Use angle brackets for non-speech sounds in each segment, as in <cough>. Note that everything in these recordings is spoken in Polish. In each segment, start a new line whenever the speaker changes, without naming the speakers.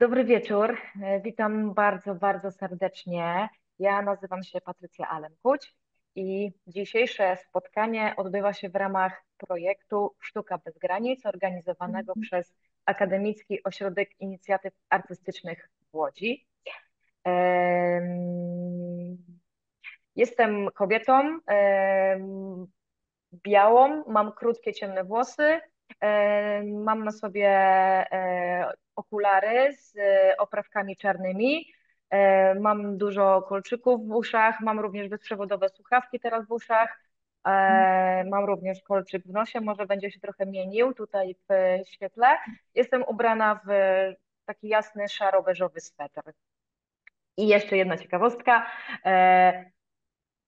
Dobry wieczór. E, Witam bardzo, bardzo serdecznie. Ja nazywam się Patrycja Alemkuć i dzisiejsze spotkanie odbywa się w ramach projektu Sztuka bez granic, organizowanego przez Akademicki Ośrodek Inicjatyw Artystycznych w Łodzi. Em, Jestem kobietą, białą, mam krótkie, ciemne włosy, mam na sobie e, okulary z e, oprawkami czarnymi, e, mam dużo kolczyków w uszach, mam również bezprzewodowe słuchawki teraz w uszach, e, mam również kolczyk w nosie, może będzie się trochę mienił tutaj w świetle. Jestem ubrana w taki jasny, szaro-beżowy sweter. I jeszcze jedna ciekawostka.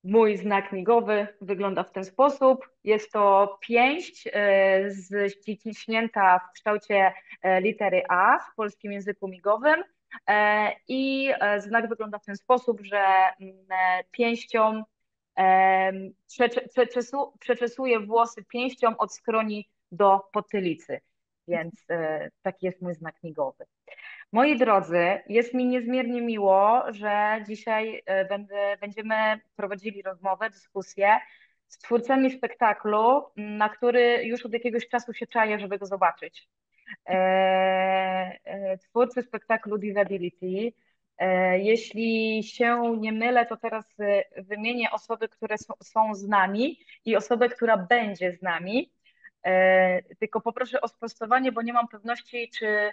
E, Mój znak migowy wygląda w ten sposób. Jest to pięść e, ściśnięta w kształcie e, litery A w polskim języku migowym. E, I e, znak wygląda w ten sposób, że e, pięścią e, przecze- przeczesu- przeczesuję włosy pięścią od skroni do potylicy. Więc e, taki jest mój znak migowy. Moi drodzy, jest mi niezmiernie miło, że dzisiaj e, będę, będziemy prowadzili rozmowę, dyskusję z twórcami spektaklu, na który już od jakiegoś czasu się czaję, żeby go zobaczyć. E, e, Twórcy spektaklu Disability. Jeśli się nie mylę, to teraz wymienię osoby, które są, z nami i osobę, która będzie z nami. Tylko poproszę o sprostowanie, bo nie mam pewności, czy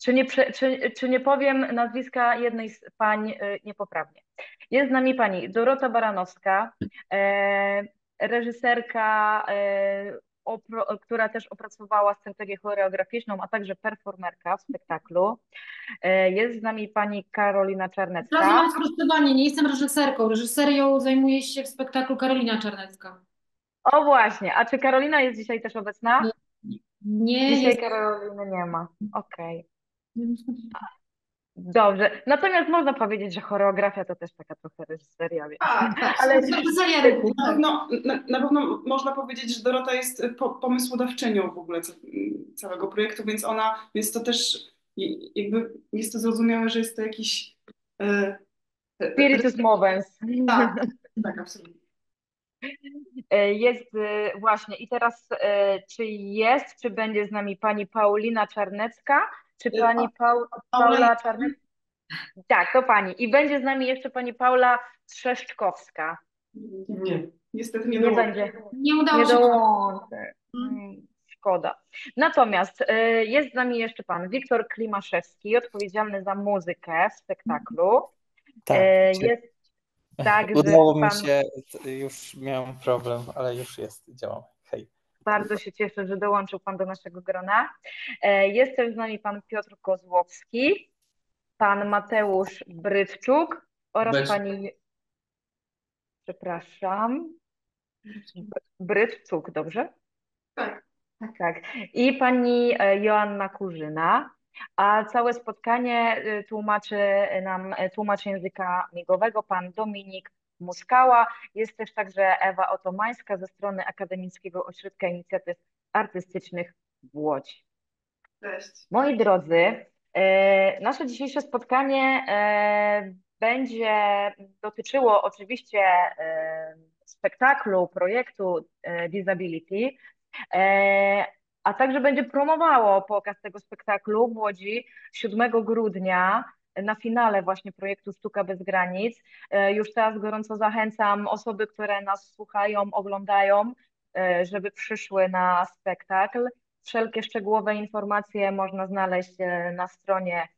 czy nie, czy, czy nie powiem nazwiska jednej z pań y, niepoprawnie? Jest z nami pani Dorota Baranowska, e, reżyserka, e, która też opracowała strategię choreograficzną, a także performerka w spektaklu. E, jest z nami pani Karolina Czarnecka.
mam sprostowanie, nie jestem reżyserką. Reżyserią zajmuje się w spektaklu Karolina Czarnecka.
O właśnie, a czy Karolina jest dzisiaj też obecna?
Nie
Dzisiaj
jest...
Karoliny nie ma. Okej.
Nie skąd-
Dobrze. Natomiast można powiedzieć, że choreografia to też taka trochę reżyseria, więc.
Tak, tak. <laughs>
Ale
Reżyseria ruchu,
Na
tak.
pewno, na, na pewno można powiedzieć, że Dorota jest po, pomysłodawczynią w ogóle ca- całego projektu, więc ona, więc to też jakby jest to zrozumiałe, że jest to jakiś e, e,
spiritus movens.
tak, <laughs> tak, absolutnie.
E, Jest właśnie i teraz czy jest, czy będzie z nami pani Paulina Czarnecka, czy
E,
pani Pau Paula Czarnecka? Tak, to pani. I będzie z nami jeszcze pani Paula Trzeszczkowska.
Nie, niestety nie,
Nie
dołączy.
będzie,
Nie udało
nie
się.
dołączy. Mm, Szkoda. Natomiast e, jest z nami jeszcze pan Wiktor Klimaszewski, odpowiedzialny za muzykę w spektaklu.
Tak, czy-
Jest także
udało mi
pan
się, t- już miałem problem, ale już jest, działamy.
Bardzo się cieszę, że dołączył Pan do naszego grona. E, Jest też z nami Pan Piotr Kozłowski, Pan Mateusz Brydczuk oraz
Bez-
Pani, przepraszam, Brydczuk, dobrze?
Tak.
Tak. I Pani e, Joanna Kurzyna. A całe spotkanie e, tłumaczy nam tłumacz języka migowego Pan Dominik Muskała. Jest też także Ewa Otomańska ze strony Akademickiego Ośrodka Inicjatyw Artystycznych w Łodzi.
Cześć.
Moi drodzy, e, nasze dzisiejsze spotkanie e, będzie dotyczyło oczywiście e, spektaklu, projektu Disability, a także będzie promowało pokaz tego spektaklu w Łodzi 7 grudnia na finale właśnie projektu Sztuka bez granic. E, Już teraz gorąco zachęcam osoby, które nas słuchają, oglądają, e, żeby przyszły na spektakl. Wszelkie szczegółowe informacje można znaleźć e, na stronie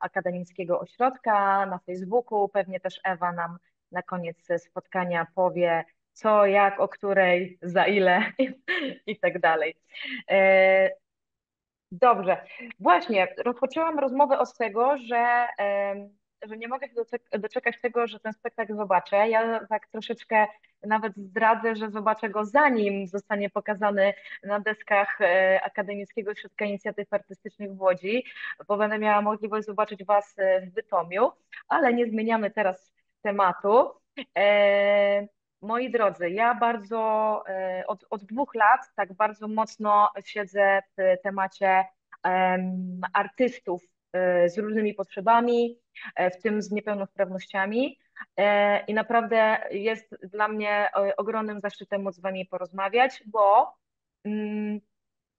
Akademickiego Ośrodka, na Facebooku. Pewnie też Ewa nam na koniec spotkania powie, co, jak, o której, za ile <laughs> i tak dalej. E, Dobrze. Właśnie, rozpoczęłam rozmowę od tego, że, że nie mogę się doczek- doczekać tego, że ten spektakl zobaczę. Ja tak troszeczkę nawet zdradzę, że zobaczę go zanim zostanie pokazany na deskach e, Akademickiego Ośrodka Inicjatyw Artystycznych w Łodzi, bo będę miała możliwość zobaczyć Was e, w Bytomiu, ale nie zmieniamy teraz tematu. Moi drodzy, ja bardzo e, od, od dwóch lat tak bardzo mocno siedzę w temacie em, artystów e, z różnymi potrzebami, e, w tym z niepełnosprawnościami. I naprawdę jest dla mnie ogromnym zaszczytem móc z Wami porozmawiać, bo mm,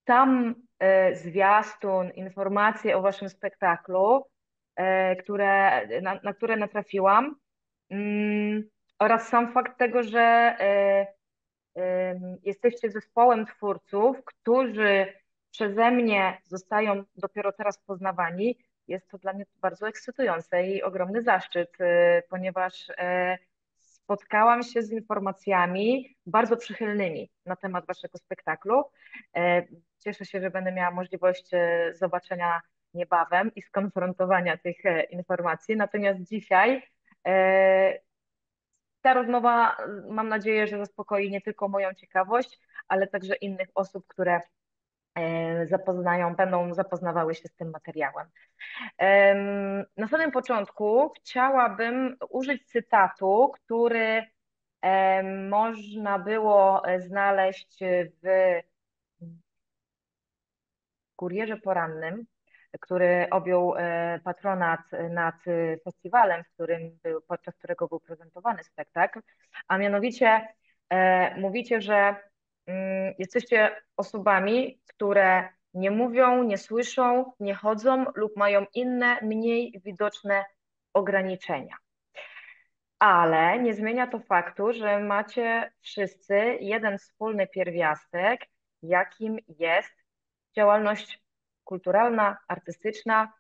sam e, zwiastun, informacje o Waszym spektaklu, które, na, na które natrafiłam, mm, oraz sam fakt tego, że e, em, jesteście zespołem twórców, którzy przeze mnie zostają dopiero teraz poznawani, jest to dla mnie bardzo ekscytujące i ogromny zaszczyt, e, ponieważ e, spotkałam się z informacjami bardzo przychylnymi na temat waszego spektaklu. E, Cieszę się, że będę miała możliwość e, zobaczenia niebawem i skonfrontowania tych e, informacji. Natomiast dzisiaj e, ta rozmowa, mam nadzieję, że zaspokoi nie tylko moją ciekawość, ale także innych osób, które e, zapoznają, będą zapoznawały się z tym materiałem. Em, Na samym początku chciałabym użyć cytatu, który em, można było e, znaleźć w Kurierze Porannym, który objął e, patronat nad e, festiwalem, w którym był, podczas którego był prezentowany spektakl, a mianowicie e, mówicie, że mm, jesteście osobami, które nie mówią, nie słyszą, nie chodzą lub mają inne, mniej widoczne ograniczenia. Ale nie zmienia to faktu, że macie wszyscy jeden wspólny pierwiastek, jakim jest działalność kulturalna, artystyczna.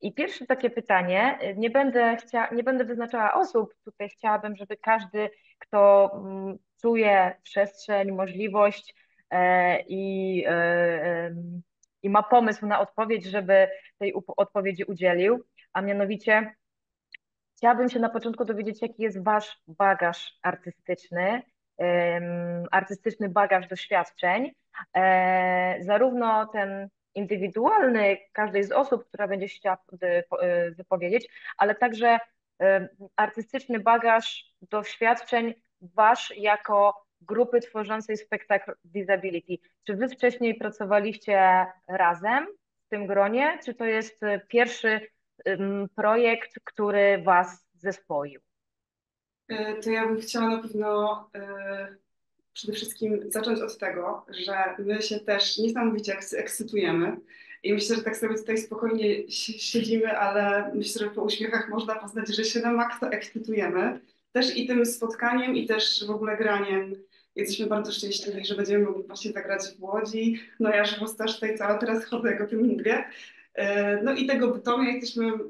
I pierwsze takie pytanie, nie będę, chcia, nie będę wyznaczała osób, tutaj chciałabym, żeby każdy, kto mm, czuje przestrzeń, możliwość e, i, e, i ma pomysł na odpowiedź, żeby tej odpowiedzi udzielił, a mianowicie chciałabym się na początku dowiedzieć, jaki jest wasz bagaż artystyczny, artystyczny bagaż doświadczeń, e, zarówno ten indywidualny każdej z osób, która będzie chciała wy- e, wypowiedzieć, ale także e, artystyczny bagaż doświadczeń wasz jako grupy tworzącej spektakl Disability. Czy wy wcześniej pracowaliście razem w tym gronie, czy to jest pierwszy projekt, który was zespoił?
To ja bym chciała na pewno przede wszystkim zacząć od tego, że my się też niesamowicie eks- ekscytujemy i myślę, że tak sobie tutaj spokojnie si- siedzimy, ale myślę, że po uśmiechach można poznać, że się na maksa ekscytujemy. Też i tym spotkaniem, i też w ogóle graniem. Jesteśmy bardzo szczęśliwi, że będziemy mogli właśnie zagrać w Łodzi. No ja żywostarz tutaj cała teraz chodzę, jak o tym mówię. E, No i tego Bytomia jesteśmy mm,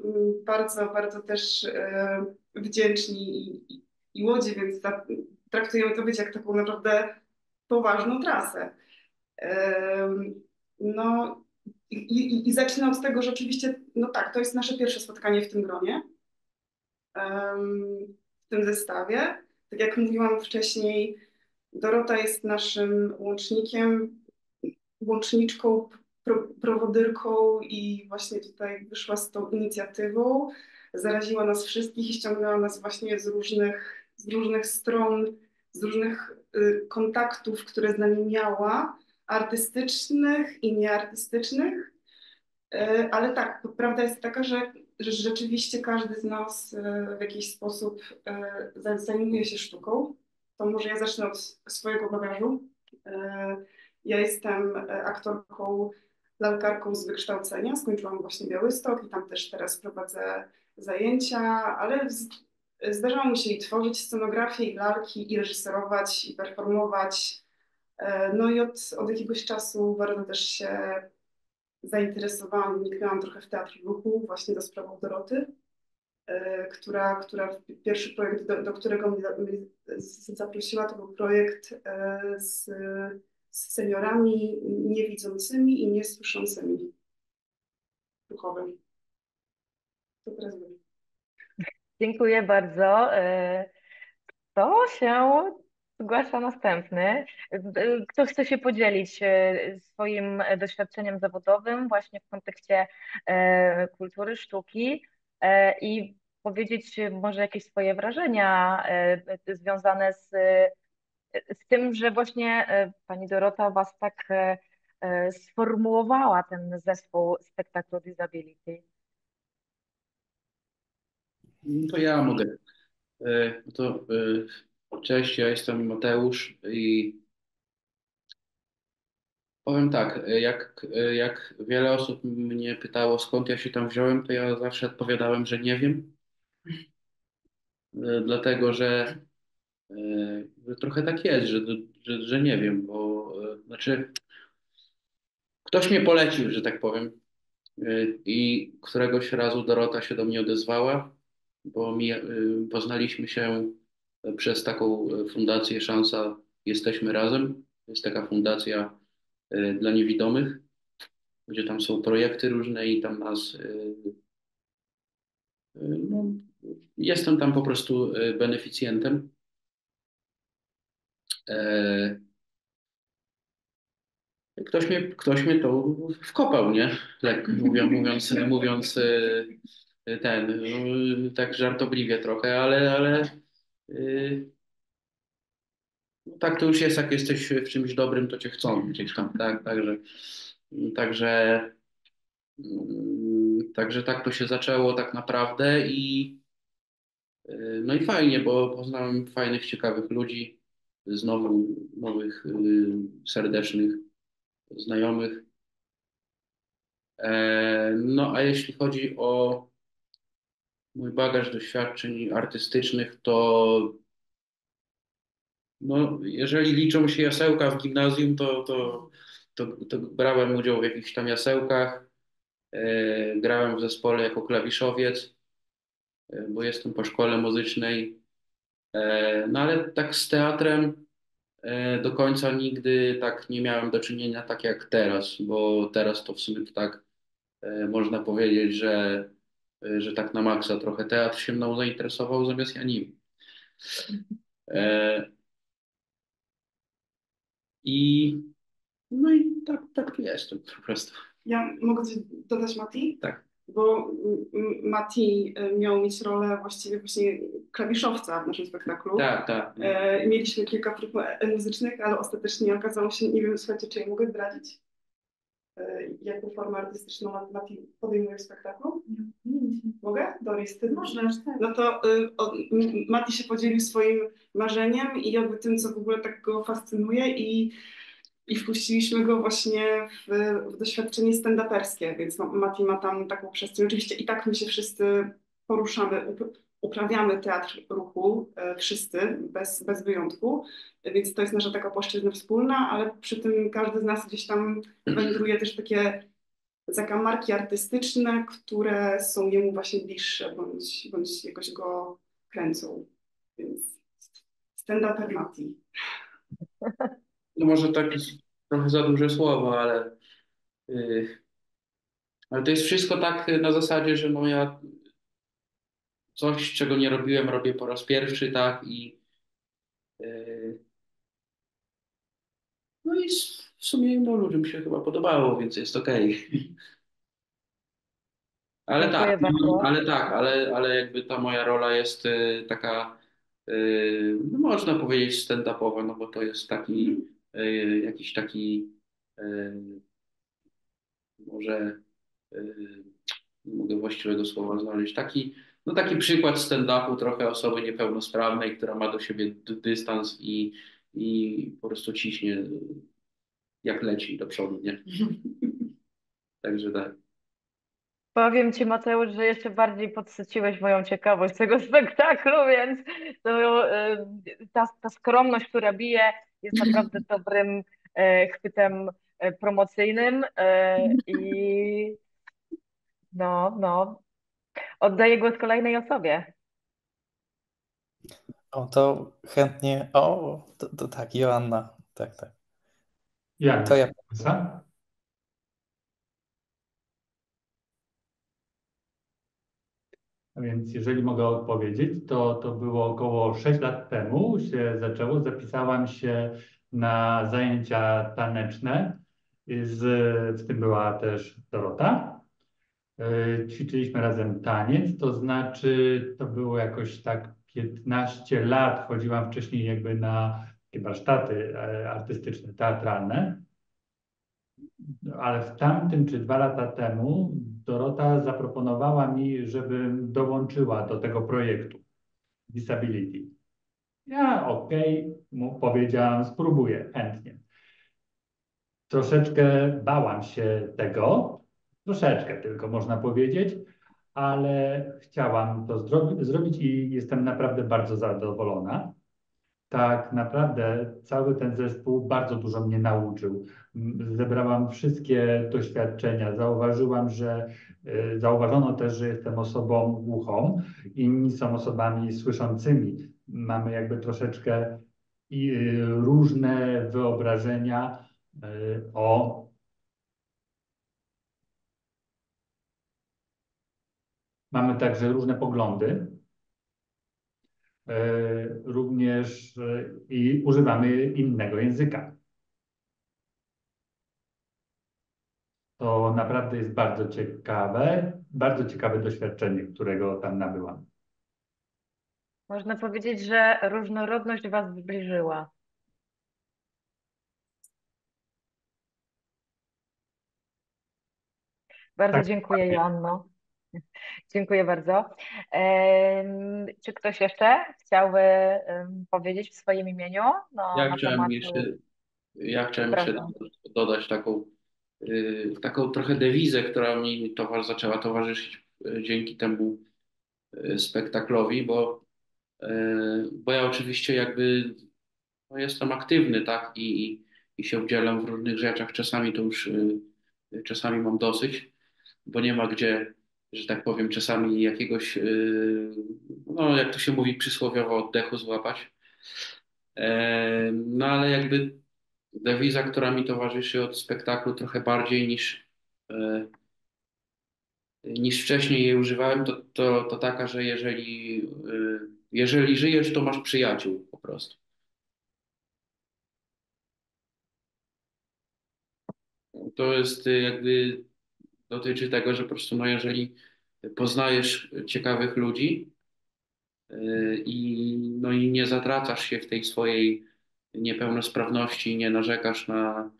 bardzo, bardzo też e, wdzięczni i, i, Łodzi, więc ta, traktujemy to być jak taką naprawdę poważną trasę. No i, i, i zacznę od tego, że oczywiście, no tak, to jest nasze pierwsze spotkanie w tym gronie, w tym zestawie. Tak jak mówiłam wcześniej, Dorota jest naszym łącznikiem, łączniczką, pro, prowodyrką i właśnie tutaj wyszła z tą inicjatywą. Zaraziła nas wszystkich i ściągnęła nas właśnie z różnych, z różnych stron, z różnych y, kontaktów, które z nami miała, artystycznych i nieartystycznych. Y, Ale tak, prawda jest taka, że, że rzeczywiście każdy z nas y, w jakiś sposób za- zajmuje się sztuką. To może ja zacznę od swojego bagażu. Ja jestem aktorką, lalkarką z wykształcenia. Skończyłam właśnie Białystok i tam też teraz prowadzę zajęcia, ale zdarzało mi się i tworzyć scenografię, i lalki, i reżyserować, i performować. E, No i od, od jakiegoś czasu bardzo też się zainteresowałam, wniknęłam trochę w teatr ruchu, właśnie za sprawą Doroty, e, która, która pierwszy projekt, do, do którego mnie, zaprosiła, to był projekt e, z, z seniorami niewidzącymi i niesłyszącymi ruchowym. To teraz.
Dziękuję bardzo. E, To się zgłasza następny. E, Kto chce się podzielić e, swoim doświadczeniem zawodowym właśnie w kontekście kultury, sztuki i powiedzieć może jakieś swoje wrażenia związane z, z tym, że właśnie pani Dorota was tak sformułowała ten zespół spektaklu Disability.
No to ja mogę. E, no to e, cześć, ja jestem Mateusz i powiem tak, e, jak, jak wiele osób mnie pytało, skąd ja się tam wziąłem, to ja zawsze odpowiadałem, że nie wiem. Dlatego, że, że trochę tak jest, że, że, że nie wiem, bo znaczy ktoś mnie polecił, że tak powiem. I któregoś razu Dorota się do mnie odezwała, bo mi, y, poznaliśmy się przez taką fundację Szansa Jesteśmy Razem. Jest taka fundacja y, dla niewidomych, gdzie tam są projekty różne i tam nas. y, No, jestem tam po prostu beneficjentem. E, Ktoś mnie, ktoś mnie to wkopał, nie? Tak mówiąc, mówiąc, mówiąc ten, no, tak żartobliwie trochę, ale, ale no tak to już jest, jak jesteś w czymś dobrym, to cię chcą gdzieś tam, tak? Także, także, mm, także tak to się zaczęło tak naprawdę i e, no i fajnie, bo poznałem fajnych, ciekawych ludzi, znowu nowych, y, serdecznych znajomych. E, No a jeśli chodzi o mój bagaż doświadczeń artystycznych, to no, jeżeli liczą się jasełka w gimnazjum, to, to, to, to brałem udział w jakichś tam jasełkach. E, Grałem w zespole jako klawiszowiec, e, bo jestem po szkole muzycznej. E, No ale tak z teatrem do końca nigdy tak nie miałem do czynienia tak jak teraz, bo teraz to w sumie tak można powiedzieć, że, że tak na maksa trochę teatr się mną zainteresował zamiast ja nim. E, I no i tak, tak tu jestem po prostu.
Ja mogę coś dodać, Mati?
Tak.
Bo Mati y, miał mieć rolę właściwie właśnie klawiszowca w naszym spektaklu.
Tak, tak.
E, Mieliśmy kilka prób muzycznych, ale ostatecznie okazało się, nie wiem, słuchajcie, czy ja mogę zdradzić, jaką formę artystyczną Mati podejmuje w spektaklu? Mogę? Doris, ty?
Można, już tak.
No to y, Mati się podzielił swoim marzeniem i jakby tym, co w ogóle tak go fascynuje i, i wpuściliśmy go właśnie w, w doświadczenie stand-uperskie, więc Ma- Mati ma tam taką przestrzeń. Oczywiście i tak my się wszyscy poruszamy, uprawiamy teatr ruchu, e, wszyscy, bez, bez wyjątku, więc to jest nasza taka płaszczyzna wspólna, ale przy tym każdy z nas gdzieś tam <clears throat> wędruje też takie zakamarki artystyczne, które są jemu właśnie bliższe, bądź, bądź jakoś go kręcą. Więc stand-up.
No może tak jest trochę za duże słowo, ale, yy, ale to jest wszystko tak na zasadzie, że no ja coś, czego nie robiłem, robię po raz pierwszy, tak i yy, no i w sumie no, ludziom się chyba podobało, więc jest okej. <laughs> Ale
Dziękuję
tak, ale tak, ale, ale jakby ta moja rola jest y, taka, y, no można powiedzieć stand-upowa, no bo to jest taki, y, jakiś taki, może nie mogę właściwego słowa znaleźć, taki, no taki przykład stand-upu trochę osoby niepełnosprawnej, która ma do siebie dy- dystans i, i po prostu ciśnie jak leci do przodu, nie? <laughs> Także tak.
Powiem Ci, Mateusz, że jeszcze bardziej podsyciłeś moją ciekawość tego spektaklu, więc to, y, ta, ta skromność, która bije, jest naprawdę <laughs> dobrym e, chwytem e, promocyjnym e, i no, no, oddaję głos kolejnej osobie.
O, to chętnie. O, to, to tak, Joanna. Tak, tak.
Ja.
To ja.
A Więc jeżeli mogę odpowiedzieć, to, to było około 6 lat temu się zaczęło. Zapisałam się na zajęcia taneczne. Z, w tym była też Dorota. Yy, Ćwiczyliśmy razem taniec, to znaczy to było jakoś tak 15 lat. Chodziłam wcześniej jakby na takie warsztaty e, artystyczne, teatralne. Ale w tamtym czy dwa lata temu Dorota zaproponowała mi, żebym dołączyła do tego projektu Disability. Ja okej, mu powiedziałam, spróbuję chętnie. Troszeczkę bałam się tego, troszeczkę tylko można powiedzieć, ale chciałam to zrobić i jestem naprawdę bardzo zadowolona. Tak naprawdę cały ten zespół bardzo dużo mnie nauczył. Zebrałam wszystkie doświadczenia. Zauważyłam, że y, zauważono też, że jestem osobą głuchą, inni są osobami słyszącymi. Mamy jakby troszeczkę y, różne wyobrażenia y, o Mamy także różne poglądy. E, Również e, i używamy innego języka. To naprawdę jest bardzo ciekawe, bardzo ciekawe doświadczenie, którego tam nabyłam.
Można powiedzieć, że różnorodność Was zbliżyła. Bardzo
Tak.
dziękuję, Joanno. <laughs> Dziękuję bardzo. Czy ktoś jeszcze chciałby powiedzieć w swoim imieniu? No,
Ja chciałem
temat-
jeszcze, ja chciałem jeszcze dodać taką, y, taką trochę dewizę, która mi towar, zaczęła towarzyszyć y, dzięki temu y, spektaklowi, bo, y, bo ja oczywiście jakby no jestem aktywny, tak, i, i, i się udzielam w różnych rzeczach. Czasami to już, y, czasami mam dosyć, bo nie ma gdzie, że tak powiem, czasami jakiegoś, y, no jak to się mówi, przysłowiowo oddechu złapać. E, No ale jakby dewiza, która mi towarzyszy od spektaklu trochę bardziej niż, e, niż wcześniej jej używałem, to, to, to taka, że jeżeli, e, jeżeli żyjesz, to masz przyjaciół po prostu. To jest e, jakby dotyczy tego, że po prostu no jeżeli poznajesz ciekawych ludzi e, i, no i nie zatracasz się w tej swojej niepełnosprawności, nie narzekasz na,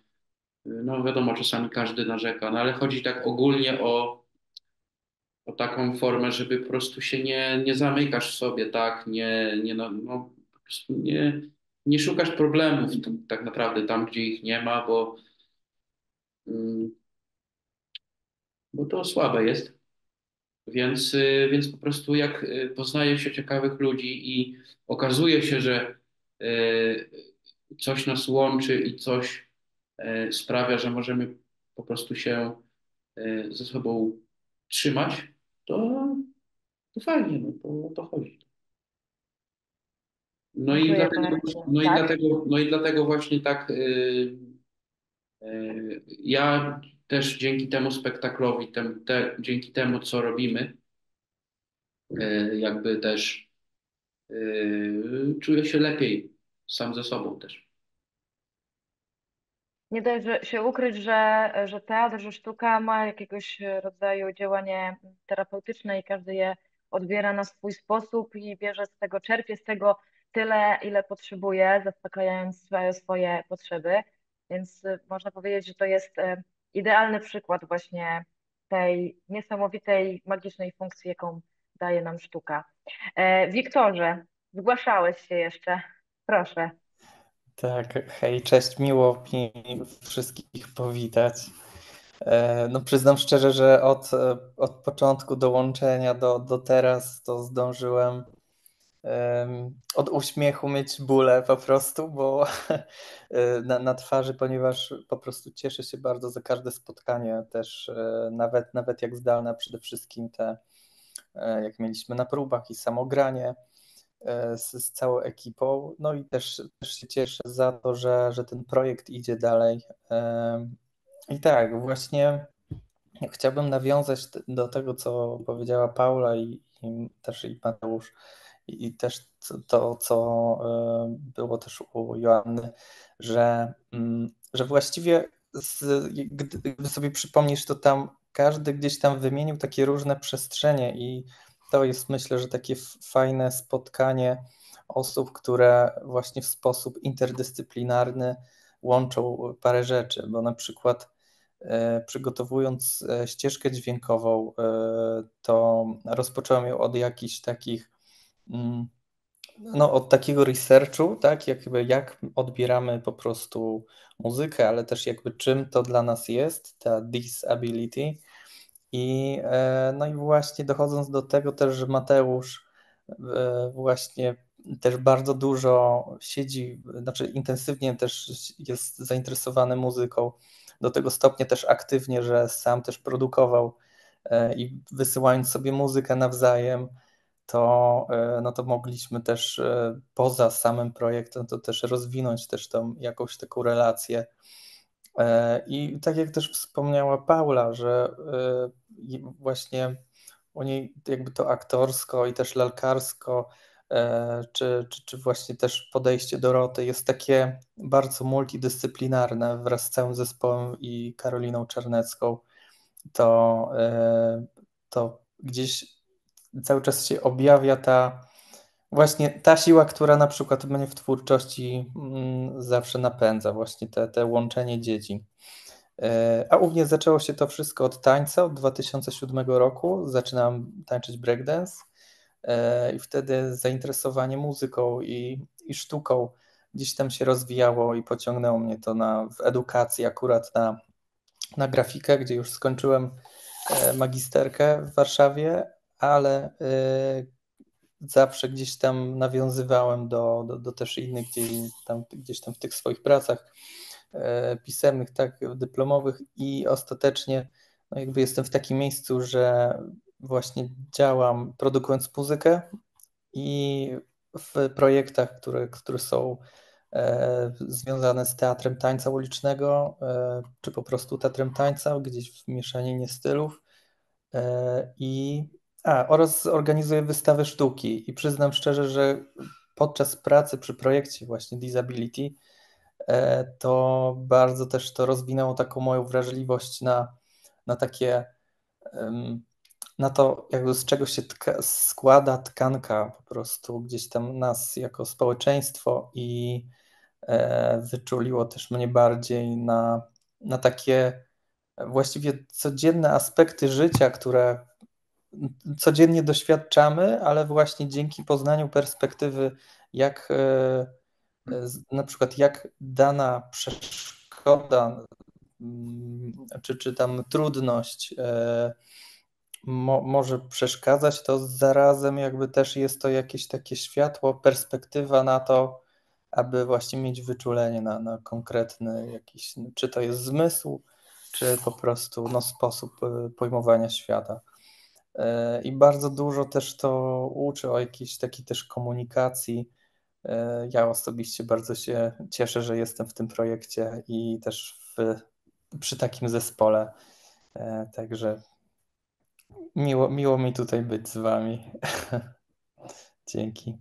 no wiadomo, czasami każdy narzeka, no ale chodzi tak ogólnie o, o taką formę, żeby po prostu się nie, nie zamykasz w sobie, tak, nie, nie, no, no, po prostu nie, nie szukasz problemów tak naprawdę tam, gdzie ich nie ma, bo, mm, bo to słabe jest. Więc, y, więc po prostu jak y, poznaje się ciekawych ludzi i okazuje się, że y, coś nas łączy i coś sprawia, że możemy po prostu się ze sobą trzymać, to, to fajnie, no to o to chodzi. No i dlatego, no i
Tak?
dlatego, no i dlatego właśnie tak y, y, ja też dzięki temu spektaklowi, tem, te, dzięki temu, co robimy, y, jakby też y, czuję się lepiej sam ze sobą też.
Nie da się ukryć, że, że teatr, że sztuka ma jakiegoś rodzaju działanie terapeutyczne i każdy je odbiera na swój sposób i bierze z tego, czerpie z tego tyle, ile potrzebuje, zaspokajając swoje, swoje potrzeby. Więc y, można powiedzieć, że to jest idealny przykład właśnie tej niesamowitej, magicznej funkcji, jaką daje nam sztuka. E, Wiktorze, zgłaszałeś się jeszcze. Proszę.
Tak, hej, cześć, miło mi wszystkich powitać. E, No przyznam szczerze, że od, e, od początku dołączenia do, do teraz to zdążyłem em, od uśmiechu mieć bóle po prostu, bo <laughs> e, na, na twarzy, ponieważ po prostu cieszę się bardzo za każde spotkanie też, e, nawet, nawet jak zdalne, przede wszystkim te, e, jak mieliśmy na próbach i samogranie z, z całą ekipą. No i też, też się cieszę za to, że, że ten projekt idzie dalej. I tak, właśnie chciałbym nawiązać do tego, co powiedziała Paula i, i też i Mateusz, i, też to, co e, było też u Joanny, że, mm, że właściwie z, gdy, gdy sobie przypomnisz, to tam każdy gdzieś tam wymienił takie różne przestrzenie i to jest myślę, że takie fajne spotkanie osób, które właśnie w sposób interdyscyplinarny łączą parę rzeczy, bo na przykład e, przygotowując e, ścieżkę dźwiękową, to rozpocząłem ją od jakichś takich, no od takiego researchu, tak, jakby jak odbieramy po prostu muzykę, ale też jakby czym to dla nas jest, ta disability. I, no i właśnie dochodząc do tego też, że Mateusz właśnie też bardzo dużo siedzi, znaczy intensywnie też jest zainteresowany muzyką, do tego stopnia też aktywnie, że sam też produkował e, i wysyłając sobie muzykę nawzajem, to, e, no to mogliśmy też e, poza samym projektem to też rozwinąć też tą jakąś taką relację. I tak jak też wspomniała Paula, że właśnie u niej jakby to aktorsko i też lalkarsko E, czy, czy, czy właśnie też podejście Doroty jest takie bardzo multidyscyplinarne wraz z całym zespołem i Karoliną Czernecką, to, e, to gdzieś cały czas się objawia ta właśnie ta siła, która na przykład mnie w twórczości mm, zawsze napędza, właśnie te, te łączenie dzieci. E, a u mnie zaczęło się to wszystko od tańca od 2007 roku. Zaczynam tańczyć breakdance E, i wtedy zainteresowanie muzyką i, i sztuką gdzieś tam się rozwijało i pociągnęło mnie to na, w edukacji akurat na, na grafikę, gdzie już skończyłem e, magisterkę w Warszawie, ale e, zawsze gdzieś tam nawiązywałem do, do, do też innych dziedzin, tam, gdzieś tam w tych swoich pracach pisemnych, tak, dyplomowych i ostatecznie no jakby jestem w takim miejscu, że właśnie działam produkując muzykę i w projektach, które, które są e, związane z teatrem tańca ulicznego, e, czy po prostu teatrem tańca, gdzieś w mieszaninie stylów. E, I a, oraz organizuję wystawy sztuki. I przyznam szczerze, że podczas pracy przy projekcie właśnie Disability e, to bardzo też to rozwinęło taką moją wrażliwość na, na takie na to, jakby z czego się tka, składa tkanka po prostu gdzieś tam nas jako społeczeństwo i e, wyczuliło też mnie bardziej na, na takie właściwie codzienne aspekty życia, które codziennie doświadczamy, ale właśnie dzięki poznaniu perspektywy, jak e, na przykład jak dana przeszkoda, mm, czy, czy tam trudność, e, mo może przeszkadzać, to zarazem jakby też jest to jakieś takie światło, perspektywa na to, aby właśnie mieć wyczulenie na, na konkretny jakiś, czy to jest zmysł, czy po prostu no, sposób pojmowania świata. Y, I bardzo dużo też to uczy o jakiejś takiej też komunikacji. Y, ja osobiście bardzo się cieszę, że jestem w tym projekcie i też w, przy takim zespole. Także Miło, miło mi tutaj być z wami. <laughs> Dzięki.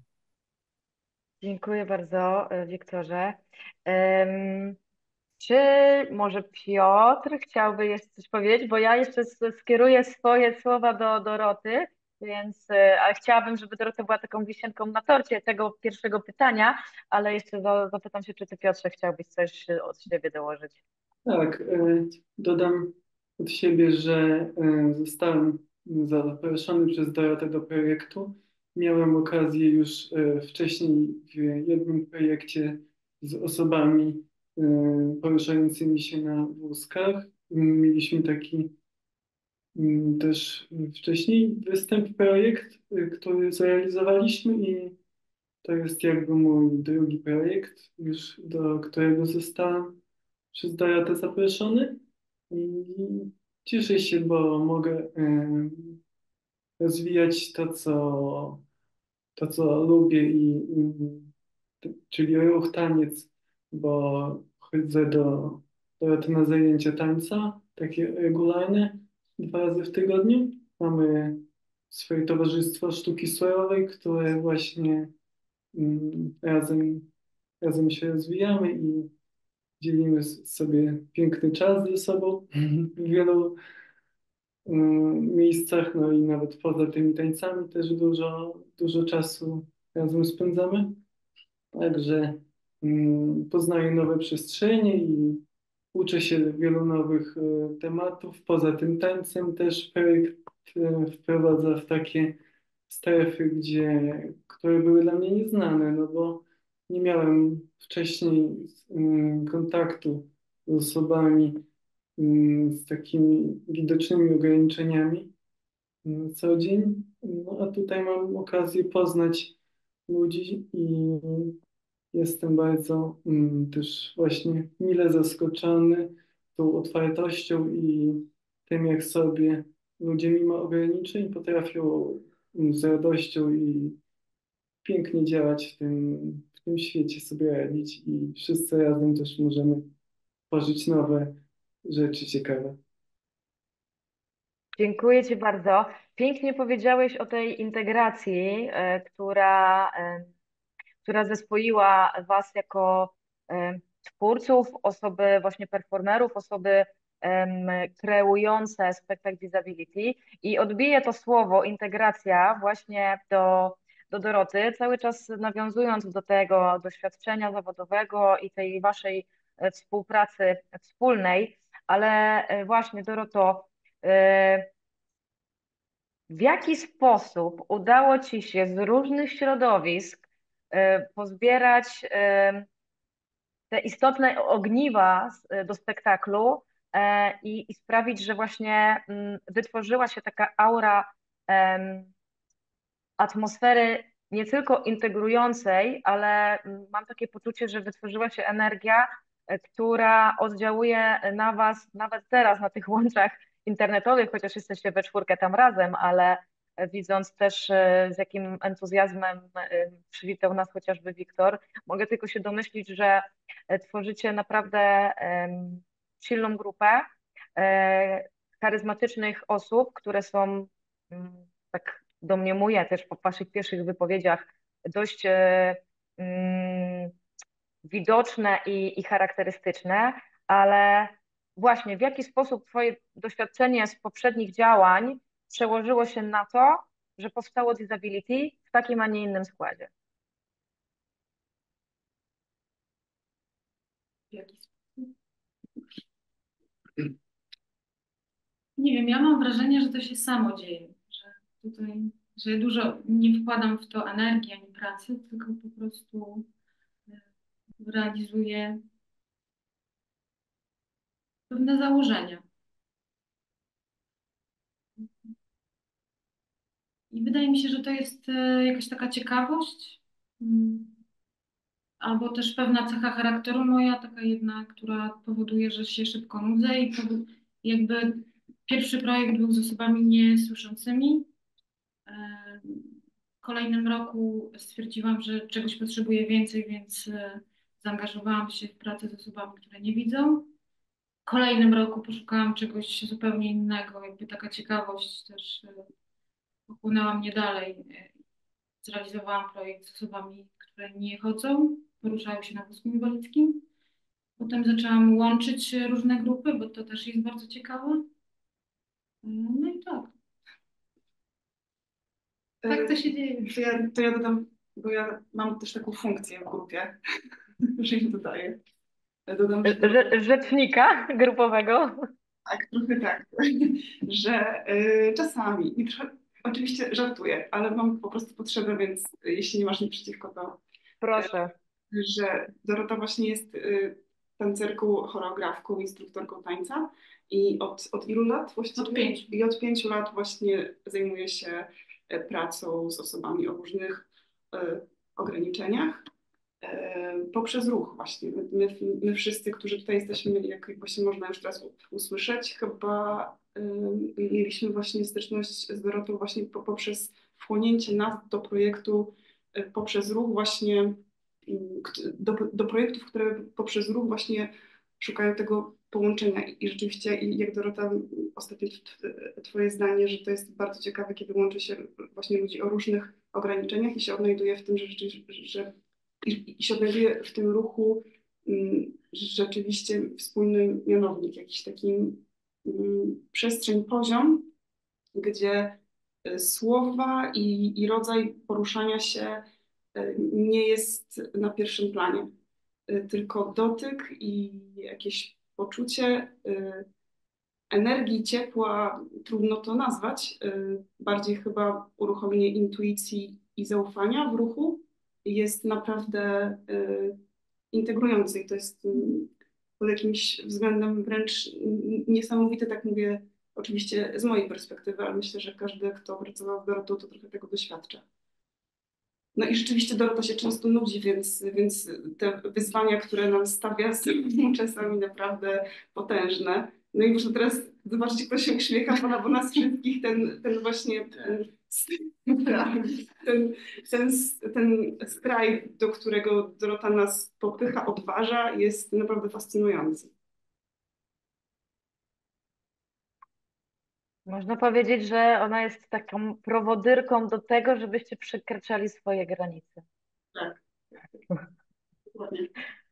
Dziękuję bardzo, e, Wiktorze. Czy może Piotr chciałby jeszcze coś powiedzieć? Bo ja jeszcze skieruję swoje słowa do Doroty, więc e, ale chciałabym, żeby Dorota była taką wisienką na torcie tego pierwszego pytania, ale jeszcze zapytam się, czy ty Piotrze chciałbyś coś od siebie dołożyć.
Tak, e, dodam od siebie, że zostałem zaproszony przez Dorotę do projektu. Miałem okazję już e, wcześniej w jednym projekcie z osobami e, poruszającymi się na wózkach. Mieliśmy taki mm, też wcześniej występ, projekt, e, który zrealizowaliśmy i to jest jakby mój drugi projekt, już do którego zostałem przez Dorotę zaproszony. I Cieszę się, bo mogę rozwijać to, co, to, co lubię, i, i czyli ruch, taniec, bo chodzę do, do na zajęcia tańca, takie regularne, dwa razy w tygodniu. Mamy swoje towarzystwo sztuki słowowej, które właśnie razem, razem się rozwijamy i dzielimy sobie piękny czas ze sobą w wielu miejscach, no i nawet poza tymi tańcami też dużo, dużo czasu razem spędzamy. Także poznaję nowe przestrzenie i uczę się wielu nowych e, tematów. Poza tym tańcem też projekt e, wprowadza w takie strefy, gdzie, które były dla mnie nieznane, no bo nie miałem wcześniej mm, kontaktu z osobami mm, z takimi widocznymi ograniczeniami co dzień. No a tutaj mam okazję poznać ludzi i jestem bardzo mm, też właśnie mile zaskoczony tą otwartością i tym, jak sobie ludzie mimo ograniczeń potrafią mm, z radością i pięknie działać w tym, w tym świecie, sobie radzić i wszyscy razem też możemy tworzyć nowe rzeczy ciekawe.
Dziękuję Ci bardzo. Pięknie powiedziałeś o tej integracji, e, która, która zespoiła Was jako twórców, osoby właśnie performerów, osoby kreujące spektakl Disability. I odbije to słowo integracja właśnie do, do Doroty, cały czas nawiązując do tego doświadczenia zawodowego i tej Waszej e, współpracy wspólnej, ale e, właśnie Doroto, e, w jaki sposób udało Ci się z różnych środowisk pozbierać e, te istotne ogniwa z- do spektaklu e, i, i sprawić, że właśnie mm, wytworzyła się taka aura atmosfery nie tylko integrującej, ale mm, mam takie poczucie, że wytworzyła się energia, e, która oddziałuje na Was nawet teraz na tych łączach internetowych, chociaż jesteście we czwórkę tam razem, ale e, widząc też e, z jakim entuzjazmem e, przywitał nas chociażby Wiktor, mogę tylko się domyślić, że e, tworzycie naprawdę silną grupę charyzmatycznych osób, które są, mm, tak domniemuję też po Waszych pierwszych wypowiedziach, dość mm, widoczne i, i charakterystyczne, ale właśnie w jaki sposób Twoje doświadczenie z poprzednich działań przełożyło się na to, że powstało Disability w takim, a nie innym składzie?
Nie wiem, ja mam wrażenie, że to się samo dzieje, że tutaj, że ja dużo nie wkładam w to energii ani pracy, tylko po prostu e, realizuję pewne założenia. I wydaje mi się, że to jest e, jakaś taka ciekawość, mm, albo też pewna cecha charakteru moja, taka jedna, która powoduje, że się szybko nudzę i jakby pierwszy projekt był z osobami niesłyszącymi. E, W kolejnym roku stwierdziłam, że czegoś potrzebuję więcej, więc e, zaangażowałam się w pracę z osobami, które nie widzą. W kolejnym roku poszukałam czegoś zupełnie innego, jakby taka ciekawość też pochłonęła mnie dalej. E, Zrealizowałam projekt z osobami, które nie chodzą, poruszają się na wózku inwalidzkim. Potem zaczęłam łączyć różne grupy, bo to też jest bardzo ciekawe. No i tak, tak to się dzieje.
To ja, to ja dodam, bo ja mam też taką funkcję w grupie, <laughs> że im dodaję. Dodam, że,
Rze- Rzecznika grupowego.
tak, trochę tak, <laughs> że y, czasami, i trochę, oczywiście żartuję, ale mam po prostu potrzebę, więc y, jeśli nie masz nic przeciwko, to
Proszę.
że Dorota właśnie jest y, tancerką, choreografką, instruktorką tańca i od, od ilu lat właściwie?
Od pięciu.
I od pięciu lat właśnie zajmuje się e, pracą z osobami o różnych e, ograniczeniach e, poprzez ruch właśnie. My, my, my wszyscy, którzy tutaj jesteśmy, jak właśnie można już teraz usłyszeć, chyba mieliśmy właśnie styczność z Dorotą właśnie po, poprzez wchłonięcie nas do projektu e, poprzez ruch właśnie do, do projektów, które poprzez ruch właśnie szukają tego połączenia. I rzeczywiście, jak Dorota, ostatnio Twoje zdanie, że to jest bardzo ciekawe, kiedy łączy się właśnie ludzi o różnych ograniczeniach i się odnajduje w tym, że, że i, się odnajduje w tym ruchu rzeczywiście wspólny mianownik, jakiś taki przestrzeń, poziom, gdzie y, słowa i, i rodzaj poruszania się y, nie jest na pierwszym planie, y, tylko dotyk i jakieś poczucie energii, ciepła, trudno to nazwać, bardziej chyba uruchomienie intuicji i zaufania w ruchu jest naprawdę integrujący i to jest y, pod jakimś względem wręcz niesamowite, tak mówię oczywiście z mojej perspektywy, ale myślę, że każdy, kto pracował w Dorotą, to trochę tego doświadcza. No i rzeczywiście Dorota się często nudzi, więc, więc te wyzwania, które nam stawia, są <laughs> czasami naprawdę potężne. No i muszę teraz zobaczyć, kto się uśmiecha, bo, bo nas wszystkich ten, ten właśnie ten, ten, ten, ten skraj, do którego Dorota nas popycha, odważa, jest naprawdę fascynujący.
Można powiedzieć, że ona jest taką prowodyrką do tego, żebyście przekraczali swoje granice.
Tak. Dokładnie. <laughs>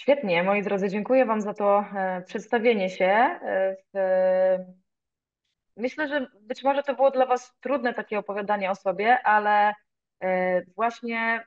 Świetnie, moi drodzy, dziękuję Wam za to e, przedstawienie się. E, w- Myślę, że być może to było dla Was trudne takie opowiadanie o sobie, ale e, właśnie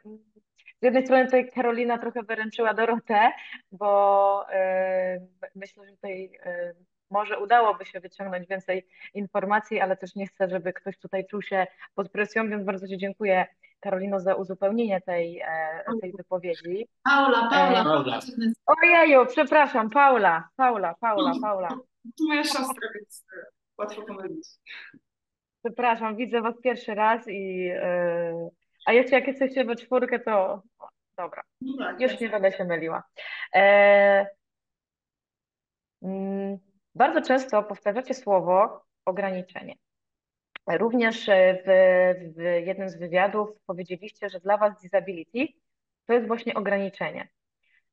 z jednej strony tutaj Karolina trochę wyręczyła Dorotę, bo e, myślę, że tutaj e, może udałoby się wyciągnąć więcej informacji, ale też nie chcę, żeby ktoś tutaj czuł się pod presją, więc bardzo Ci dziękuję, Karolino, za uzupełnienie tej, e, tej wypowiedzi.
Paula, Paula,
Paula.
Ojeju, przepraszam, Paula, Paula, Paula, Paula.
To moja siostra, więc e, łatwo pomylić.
Przepraszam, widzę Was pierwszy raz i e, a jeszcze jak jesteście we czwórkę, to dobra,
No tak,
już
tak.
nie będę się myliła. E, mm, bardzo często powtarzacie słowo ograniczenie. Również e, w, w jednym z wywiadów powiedzieliście, że dla Was disability to jest właśnie ograniczenie.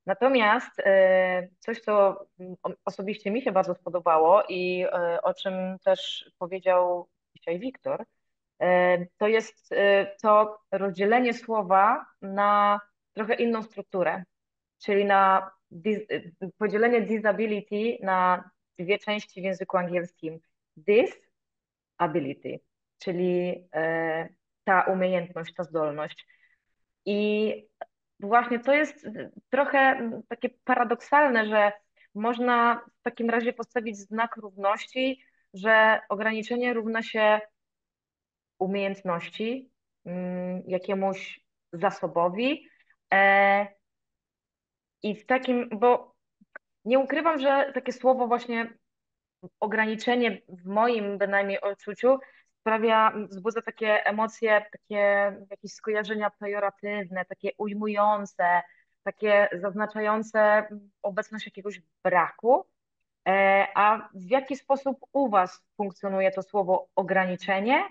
Natomiast e, coś, co mm, osobiście mi się bardzo spodobało i e, o czym też powiedział dzisiaj Wiktor, to jest to rozdzielenie słowa na trochę inną strukturę, czyli na podzielenie disability na dwie części w języku angielskim. This ability, czyli e, ta umiejętność, ta zdolność. I właśnie to jest trochę takie paradoksalne, że można w takim razie postawić znak równości, że ograniczenie równa się umiejętności, mm, jakiemuś zasobowi. E, I w takim, bo nie ukrywam, że takie słowo właśnie ograniczenie w moim bynajmniej odczuciu sprawia, wzbudza takie emocje, takie jakieś skojarzenia pejoratywne, takie ujmujące, takie zaznaczające obecność jakiegoś braku. E, A w jaki sposób u Was funkcjonuje to słowo ograniczenie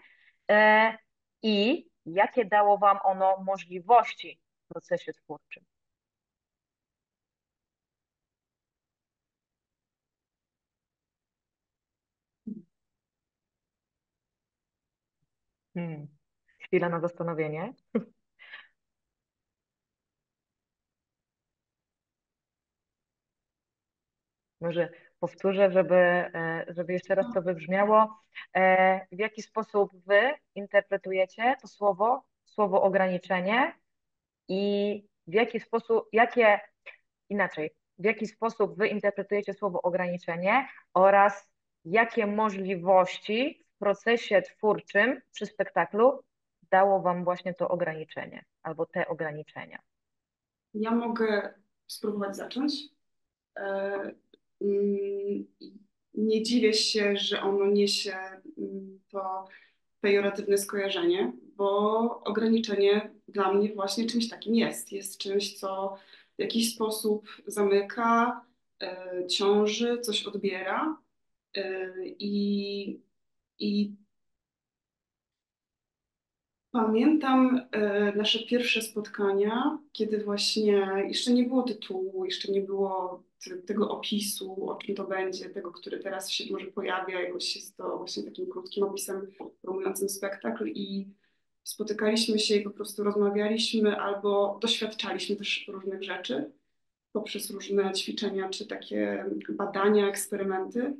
E, i jakie dało Wam ono możliwości w procesie twórczym? Hmm. Chwila na zastanowienie. <laughs> Może powtórzę, żeby, e, żeby jeszcze raz to wybrzmiało. E, W jaki sposób Wy interpretujecie to słowo, słowo ograniczenie i w jaki sposób, jakie, inaczej, w jaki sposób Wy interpretujecie słowo ograniczenie oraz jakie możliwości procesie twórczym przy spektaklu dało Wam właśnie to ograniczenie albo te ograniczenia.
Ja mogę spróbować zacząć. E, mm, Nie dziwię się, że ono niesie mm, to pejoratywne skojarzenie, bo ograniczenie dla mnie właśnie czymś takim jest. Jest czymś, co w jakiś sposób zamyka, e, ciąży, coś odbiera. E, I, i Pamiętam e, nasze pierwsze spotkania, kiedy właśnie jeszcze nie było tytułu, jeszcze nie było te, tego opisu, o czym to będzie, tego, który teraz się może pojawia, jakoś jest to właśnie takim krótkim opisem promującym spektakl i spotykaliśmy się i po prostu rozmawialiśmy albo doświadczaliśmy też różnych rzeczy poprzez różne ćwiczenia czy takie badania, eksperymenty.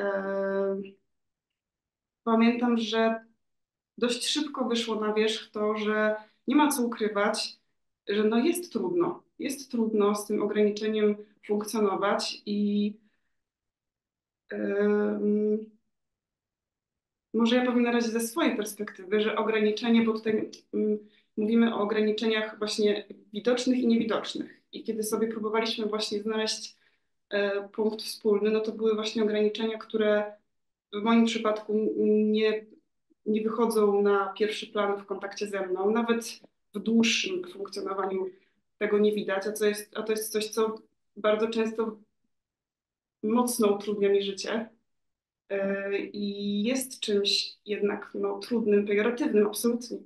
E, Pamiętam, że dość szybko wyszło na wierzch to, że nie ma co ukrywać. że no jest trudno. Jest trudno z tym ograniczeniem funkcjonować i ym, może ja powiem na razie ze swojej perspektywy, że ograniczenie, bo tutaj ym, mówimy o ograniczeniach właśnie widocznych i niewidocznych. I kiedy sobie próbowaliśmy właśnie znaleźć e, punkt wspólny, no to były właśnie ograniczenia, które w moim przypadku nie, nie wychodzą na pierwszy plan w kontakcie ze mną. Nawet w dłuższym funkcjonowaniu tego nie widać, a, jest, a to jest coś, co bardzo często mocno utrudnia mi życie e, i jest czymś jednak no, trudnym, pejoratywnym, absolutnie.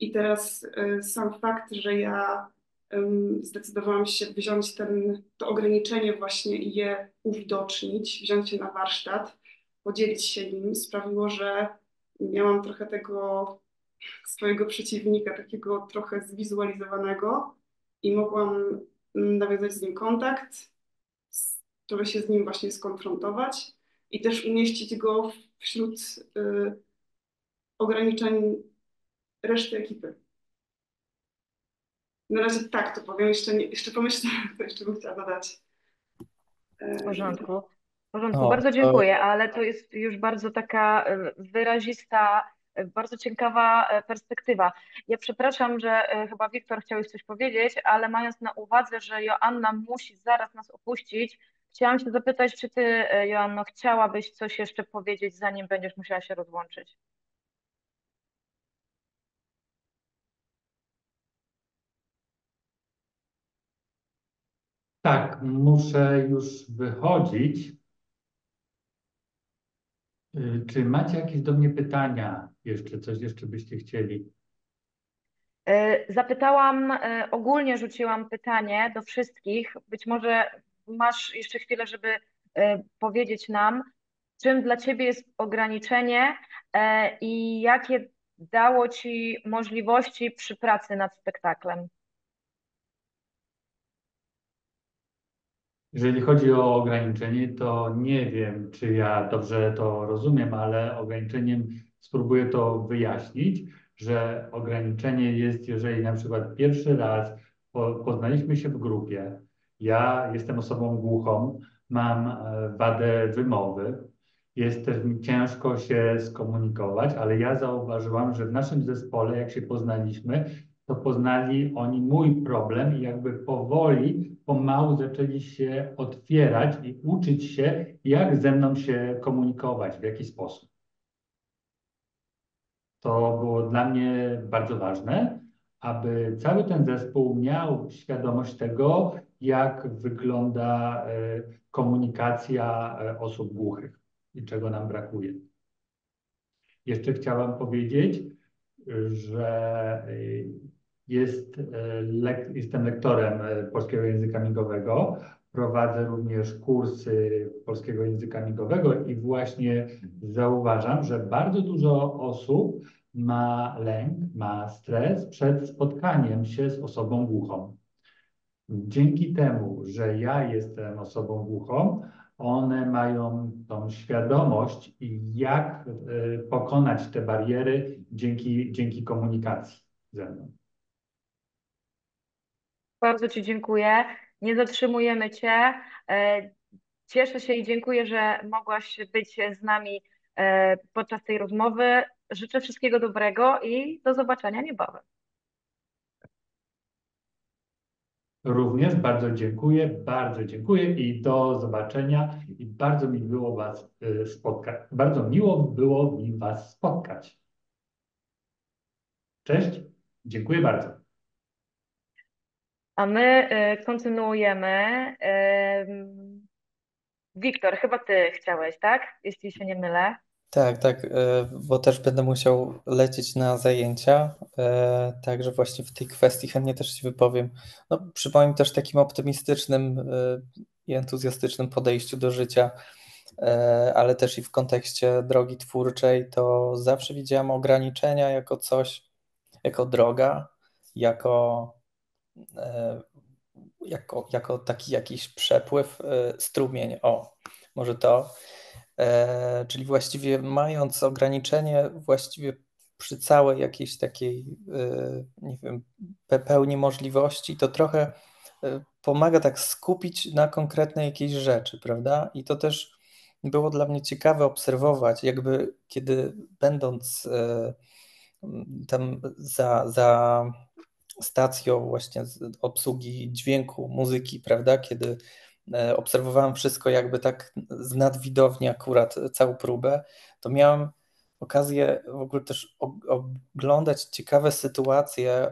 I teraz e, sam fakt, że ja zdecydowałam się wziąć ten, to ograniczenie właśnie i je uwidocznić, wziąć je na warsztat, podzielić się nim, sprawiło, że miałam trochę tego swojego przeciwnika, takiego trochę zwizualizowanego i mogłam nawiązać z nim kontakt, trochę się z nim właśnie skonfrontować i też umieścić go wśród y, ograniczeń reszty ekipy. Na razie tak to powiem, jeszcze, nie, jeszcze pomyślę, <laughs> co jeszcze bym chciała dodać.
W porządku. Porządku, o, bardzo dziękuję, ale to jest już bardzo taka e, wyrazista, e, bardzo ciekawa e, perspektywa. Ja przepraszam, że chyba Wiktor chciałeś coś powiedzieć, ale mając na uwadze, że Joanna musi zaraz nas opuścić, chciałam się zapytać, czy ty, Joanno, chciałabyś coś jeszcze powiedzieć, zanim będziesz musiała się rozłączyć?
Tak, muszę już wychodzić. Y, czy macie jakieś do mnie pytania? Jeszcze coś jeszcze byście chcieli?
Y, zapytałam, y, ogólnie rzuciłam pytanie do wszystkich. Być może masz jeszcze chwilę, żeby powiedzieć nam, czym dla Ciebie jest ograniczenie i jakie dało Ci możliwości przy pracy nad spektaklem.
Jeżeli chodzi o ograniczenie, to nie wiem, czy ja dobrze to rozumiem, ale ograniczeniem spróbuję to wyjaśnić, że ograniczenie jest, jeżeli na przykład pierwszy raz poznaliśmy się w grupie, ja jestem osobą głuchą, mam e, wadę wymowy, jest też mi ciężko się skomunikować, ale ja zauważyłam, że w naszym zespole, jak się poznaliśmy, to poznali oni mój problem i jakby powoli, pomału zaczęli się otwierać i uczyć się, jak ze mną się komunikować, w jaki sposób. To było dla mnie bardzo ważne, aby cały ten zespół miał świadomość tego, jak wygląda e, komunikacja e, osób głuchych i czego nam brakuje. Jeszcze chciałam powiedzieć, że e, jest, e, lek, jestem lektorem e, polskiego języka migowego. Prowadzę również kursy polskiego języka migowego i właśnie zauważam, że bardzo dużo osób ma lęk, ma stres przed spotkaniem się z osobą głuchą. Dzięki temu, że ja jestem osobą głuchą, one mają tą świadomość, jak e, pokonać te bariery dzięki, dzięki komunikacji ze mną.
Bardzo Ci dziękuję. Nie zatrzymujemy Cię. E, cieszę się i dziękuję, że mogłaś być z nami e, podczas tej rozmowy. Życzę wszystkiego dobrego i do zobaczenia niebawem.
Również bardzo dziękuję, bardzo dziękuję i do zobaczenia i bardzo mi było Was e, spotkać. Bardzo miło było mi Was spotkać. Cześć, dziękuję bardzo.
A my y, kontynuujemy. Wiktor, chyba ty chciałeś, tak? Jeśli się nie mylę.
Tak, tak, y, bo też będę musiał lecieć na zajęcia, y, także właśnie w tej kwestii chętnie też się wypowiem. No, przy moim też takim optymistycznym i entuzjastycznym podejściu do życia, ale też i w kontekście drogi twórczej, to zawsze widziałam ograniczenia jako coś, jako droga, jako jako, jako taki jakiś przepływ, e, strumień, o, może to. E, czyli właściwie mając ograniczenie, właściwie przy całej jakiejś takiej, nie wiem, pełni możliwości, to trochę pomaga tak skupić na konkretnej jakiejś rzeczy, prawda? I to też było dla mnie ciekawe obserwować, jakby kiedy będąc tam za, za stacją właśnie obsługi dźwięku, muzyki, prawda, kiedy obserwowałem wszystko jakby tak z nadwidowni akurat całą próbę, to miałem okazję w ogóle też oglądać ciekawe sytuacje,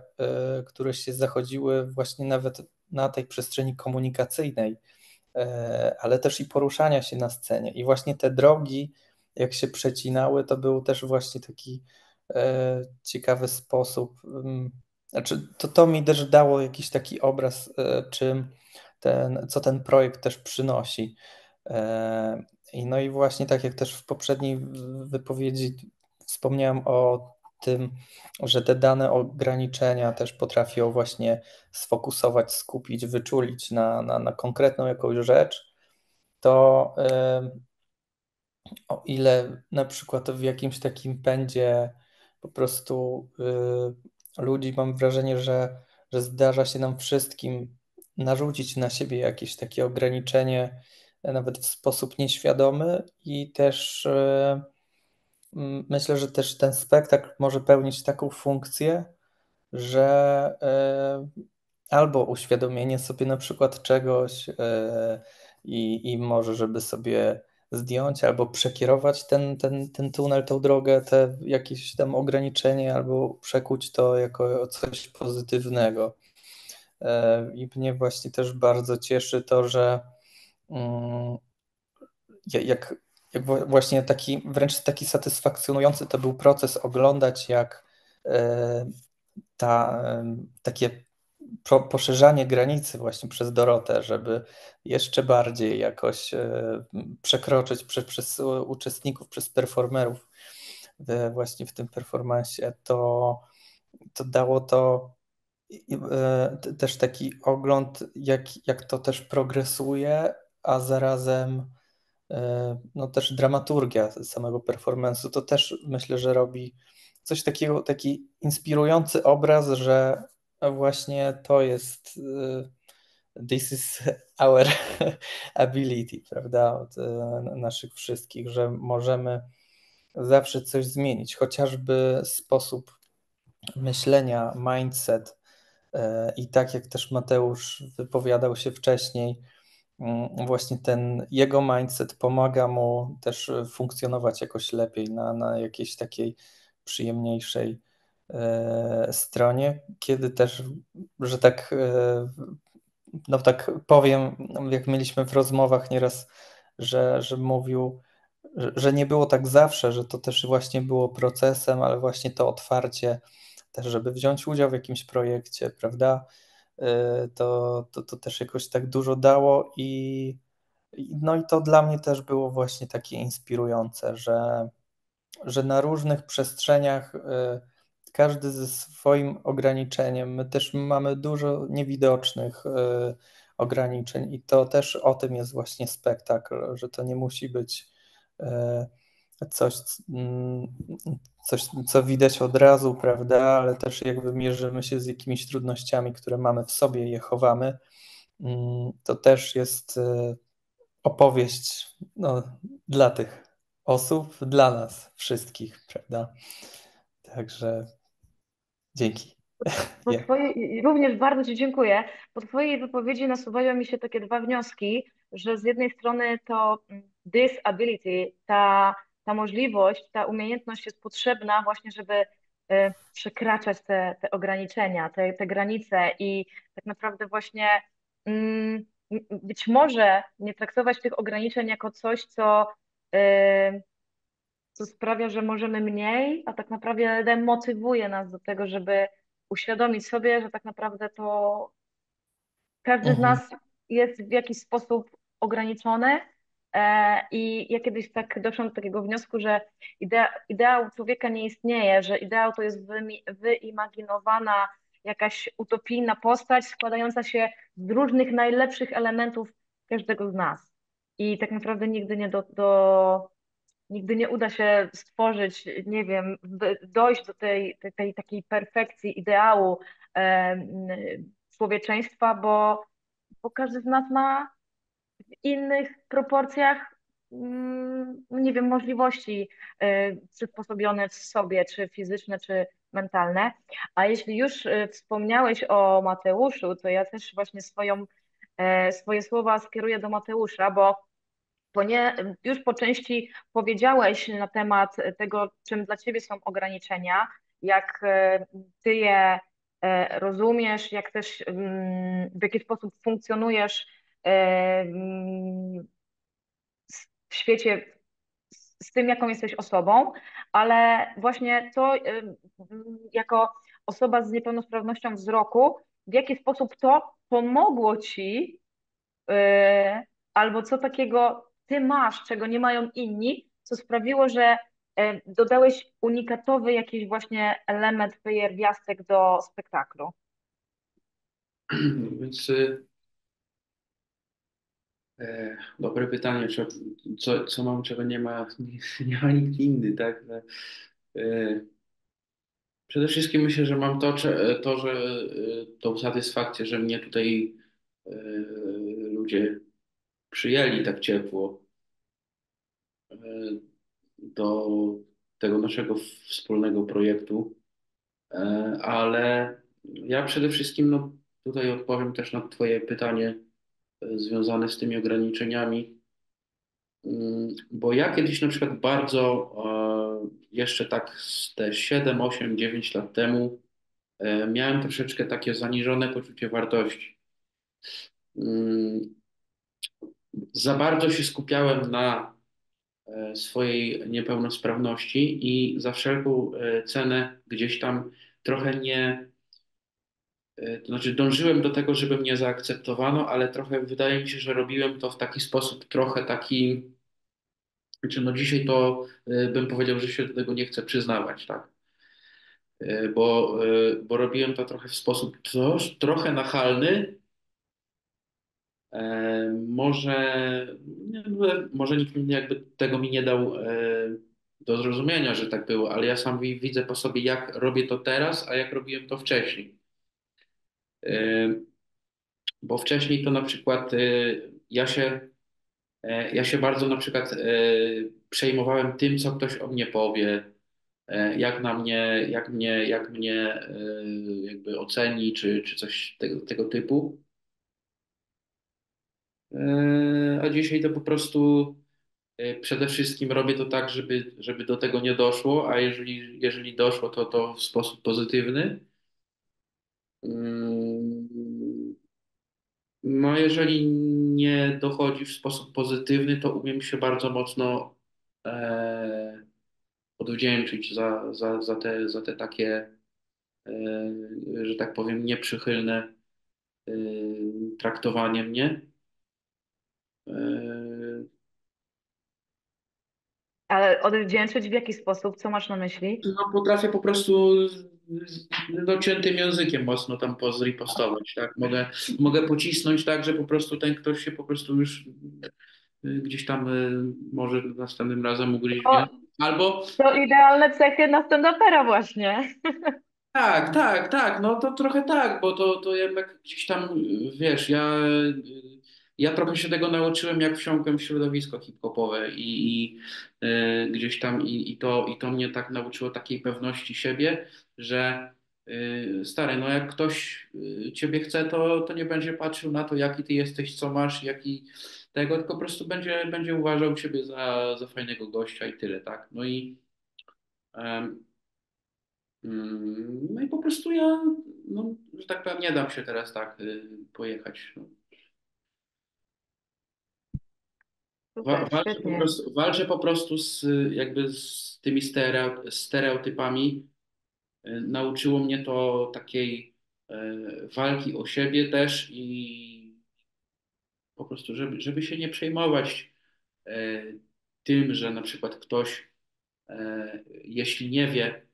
y, które się zachodziły właśnie nawet na tej przestrzeni komunikacyjnej, y, ale też i poruszania się na scenie. I właśnie te drogi, jak się przecinały, to był też właśnie taki ciekawy sposób. Znaczy, to, to mi też dało jakiś taki obraz, czym ten, co ten projekt też przynosi. I no i właśnie tak jak też w poprzedniej wypowiedzi wspomniałem o tym, że te dane ograniczenia też potrafią właśnie sfokusować, skupić, wyczulić na, na, na konkretną jakąś rzecz, to o ile na przykład w jakimś takim pędzie po prostu y, ludzi mam wrażenie, że, że zdarza się nam wszystkim narzucić na siebie jakieś takie ograniczenie, nawet w sposób nieświadomy i też e, myślę, że też ten spektakl może pełnić taką funkcję, że e, albo uświadomienie sobie na przykład czegoś e, i, i może, żeby sobie zdjąć albo przekierować ten, ten, ten tunel, tą drogę, te jakieś tam ograniczenie, albo przekuć to jako coś pozytywnego. I mnie właśnie też bardzo cieszy to, że Mm, jak, jak właśnie taki, wręcz taki satysfakcjonujący to był proces oglądać, jak e, ta, takie poszerzanie granicy właśnie przez Dorotę, żeby jeszcze bardziej jakoś e, przekroczyć przez, przez uczestników, przez performerów właśnie w tym performansie, to, to dało to e, też taki ogląd, jak, jak to też progresuje, a zarazem e, no też dramaturgia samego performance'u to też myślę, że robi coś takiego, taki inspirujący obraz, że właśnie to jest e, this is our <laughs> ability, prawda, od e, naszych wszystkich, że możemy zawsze coś zmienić, chociażby sposób myślenia, mindset i tak jak też Mateusz wypowiadał się wcześniej, Mm, właśnie ten jego mindset pomaga mu też funkcjonować jakoś lepiej na, na jakiejś takiej przyjemniejszej stronie, kiedy też, że tak, e, no tak powiem, jak mieliśmy w rozmowach nieraz, że, że mówił, że, nie było tak zawsze, że to też właśnie było procesem, ale właśnie to otwarcie też, żeby wziąć udział w jakimś projekcie, prawda? Y, to, to, to też jakoś tak dużo dało i no i to dla mnie też było właśnie takie inspirujące, że, że na różnych przestrzeniach każdy ze swoim ograniczeniem, my też mamy dużo niewidocznych y, ograniczeń i to też o tym jest właśnie spektakl, że to nie musi być coś, mm, coś, co widać od razu, prawda, ale też jakby mierzymy się z jakimiś trudnościami, które mamy w sobie je chowamy, mm, to też jest e, opowieść no, dla tych osób, dla nas wszystkich, prawda? Także dzięki.
Po <laughs> twojej, również bardzo Ci dziękuję. Po Twojej wypowiedzi nasuwają mi się takie dwa wnioski, że z jednej strony to mm, disability, ta ta możliwość, ta umiejętność jest potrzebna właśnie, żeby e, przekraczać te, te ograniczenia, te, te granice i tak naprawdę właśnie mm, być może nie traktować tych ograniczeń jako coś, co, e, co sprawia, że możemy mniej, a tak naprawdę motywuje nas do tego, żeby uświadomić sobie, że tak naprawdę to każdy z
Mhm.
nas jest w jakiś sposób ograniczony E, I ja kiedyś tak doszłam do takiego wniosku, że idea, ideał człowieka nie istnieje, że ideał to jest wyimaginowana jakaś utopijna postać składająca się z różnych najlepszych elementów każdego z nas. I tak naprawdę nigdy nie do, do nigdy nie uda się stworzyć, nie wiem, dojść do tej, tej, tej takiej perfekcji, ideału człowieczeństwa, bo, bo każdy z nas ma w innych proporcjach, mm, nie wiem, możliwości y, przysposobione w sobie, czy fizyczne, czy mentalne. A jeśli już y, wspomniałeś o Mateuszu, to ja też właśnie swoją, e, swoje słowa skieruję do Mateusza, bo bo nie, już po części powiedziałeś na temat tego, czym dla ciebie są ograniczenia, jak e, ty je e, rozumiesz, jak też mm, w jaki sposób funkcjonujesz e, mm, w świecie z tym, jaką jesteś osobą, ale właśnie to jako osoba z niepełnosprawnością wzroku, w jaki sposób to pomogło ci, albo co takiego ty masz, czego nie mają inni, co sprawiło, że e, dodałeś unikatowy jakiś właśnie element, pierwiastek do spektaklu? <clears throat>
Więc e, dobre pytanie, co, co mam, czego nie ma, nie, <laughs> nie ma nikt inny, tak? E, przede wszystkim myślę, że mam to, to, że e, tą satysfakcję, że mnie tutaj e, ludzie przyjęli tak ciepło e, do tego naszego wspólnego projektu, e, ale ja przede wszystkim no, tutaj odpowiem też na Twoje pytanie e, związane z tymi ograniczeniami, mm, bo ja kiedyś na przykład bardzo, jeszcze tak te 7, 8, 9 lat temu, miałem troszeczkę takie zaniżone poczucie wartości. Za bardzo się skupiałem na e, swojej niepełnosprawności i za wszelką e, cenę gdzieś tam trochę nie, e, to znaczy dążyłem do tego, żeby mnie zaakceptowano, ale trochę wydaje mi się, że robiłem to w taki sposób trochę taki, znaczy no dzisiaj to bym powiedział, że się do tego nie chcę przyznawać, tak? Bo, bo robiłem to trochę w sposób trochę nachalny, może, może nikt jakby tego mi nie dał e, do zrozumienia, że tak było, ale ja sam widzę po sobie, jak robię to teraz, a jak robiłem to wcześniej. E, bo wcześniej to na przykład ja się, ja się bardzo na przykład przejmowałem tym, co ktoś o mnie powie, jak na mnie, jak mnie, jak mnie jakby oceni, czy, czy coś tego, tego typu. E, a dzisiaj to po prostu e, przede wszystkim robię to tak, żeby, żeby do tego nie doszło, a jeżeli, jeżeli doszło, to to w sposób pozytywny. Mm, no, jeżeli nie dochodzi w sposób pozytywny, to umiem się bardzo mocno e, odwdzięczyć za, za, za, te, za te takie, e, że tak powiem, nieprzychylne e, traktowanie mnie.
Ale odwdzięczyć w jaki sposób? Co masz na myśli?
No, potrafię po prostu dociętym językiem mocno tam pozripostować, tak? Mogę, mogę pocisnąć tak, że po prostu ten ktoś się po prostu już yy, gdzieś tam yy, może następnym razem ugryźnie. Albo...
To idealne cechy na stand właśnie. <laughs>
Tak, tak, tak, no to trochę tak, bo to, to jednak gdzieś tam, wiesz, ja ja trochę się tego nauczyłem, jak wsiąkłem w środowisko hip-hopowe i, i y, gdzieś tam i, i, to, i to mnie tak nauczyło takiej pewności siebie, że y, stary, no jak ktoś y, ciebie chce, to, to nie będzie patrzył na to, jaki ty jesteś, co masz, jaki tego, tylko po prostu będzie, będzie uważał ciebie za, za fajnego gościa i tyle, tak? No i mm, no i po prostu ja, no, że tak powiem, nie dam się teraz tak pojechać. No. Walczę, po prostu, walczę po prostu z, jakby z tymi stereotypami. E, nauczyło mnie to takiej e, walki o siebie też i po prostu, żeby, żeby się nie przejmować e, tym, że na przykład ktoś, jeśli nie wie,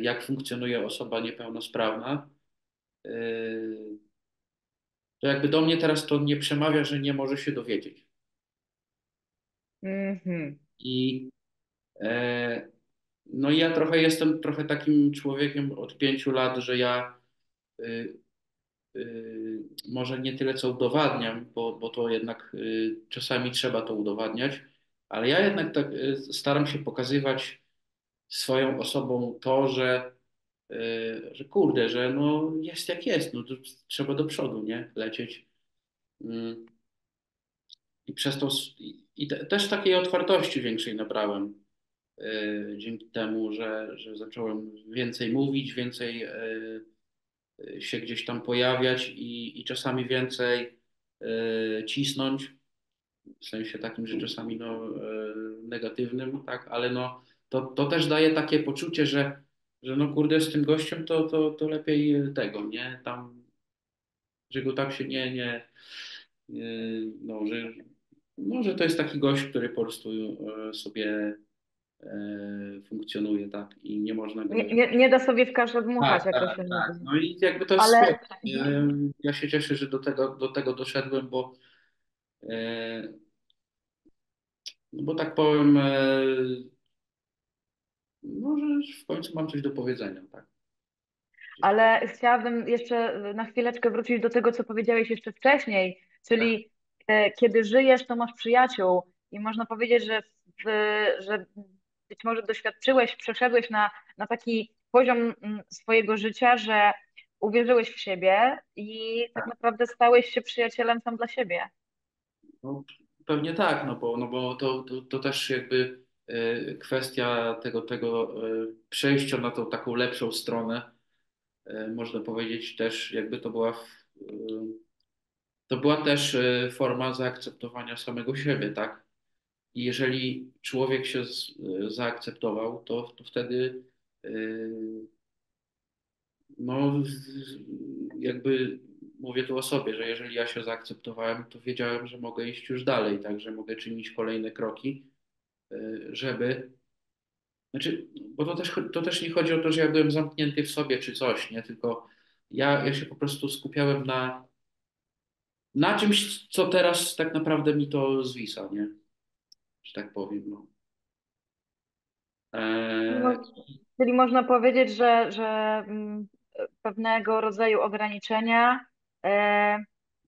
jak funkcjonuje osoba niepełnosprawna, to jakby do mnie teraz to nie przemawia, że nie może się dowiedzieć.
Mhm.
I E, no ja trochę jestem trochę takim człowiekiem od pięciu lat, że ja y, y, może nie tyle co udowadniam, bo, bo to jednak y, czasami trzeba to udowadniać, ale ja jednak tak y, staram się pokazywać swoją osobą to, że, y, że kurde, że no jest jak jest, no to trzeba do przodu, nie? Lecieć. I przez s- i, te, też takiej otwartości większej nabrałem y, dzięki temu, że, że zacząłem więcej mówić, więcej y, się gdzieś tam pojawiać i, i czasami więcej y, cisnąć, w sensie takim, że czasami no, negatywnym, tak, ale no to, to też daje takie poczucie, że, że no kurde z tym gościem to, to, to lepiej tego, nie, tam, że go tam się nie, nie, no, że, no, że to jest taki gość, który po prostu y, sobie y, funkcjonuje, tak, i nie można go...
Nie, nie, nie da sobie w kaszę dmuchać,
Tak,
jak to
tak,
się
tak. No i jakby to jest
Ale-
Ja się cieszę, że do tego, do tego doszedłem, bo e, no bo tak powiem, e, no, że w końcu mam coś do powiedzenia, tak.
Ale chciałabym jeszcze na chwileczkę wrócić do tego, co powiedziałeś jeszcze wcześniej, czyli e, kiedy żyjesz, to masz przyjaciół i można powiedzieć, że, że być może doświadczyłeś, przeszedłeś na, na taki poziom mm, swojego życia, że uwierzyłeś w siebie i tak naprawdę stałeś się przyjacielem sam dla siebie.
No, pewnie tak, no bo, no bo to, to, to też jakby e, kwestia tego, tego e, przejścia na tą taką lepszą stronę, e, można powiedzieć też jakby to była w- e, to była też e, forma zaakceptowania samego siebie, tak? I jeżeli człowiek się z, e, zaakceptował, to, to wtedy e, no jakby mówię tu o sobie, że jeżeli ja się zaakceptowałem, to wiedziałem, że mogę iść już dalej, tak, że mogę czynić kolejne kroki, e, żeby znaczy, bo to też, to też nie chodzi o to, że ja byłem zamknięty w sobie czy coś, nie, tylko ja, ja się po prostu skupiałem na na czymś, co teraz tak naprawdę mi to zwisa, nie? Że tak powiem, no. Eee,
Czyli można powiedzieć, że, że mm, pewnego rodzaju ograniczenia e,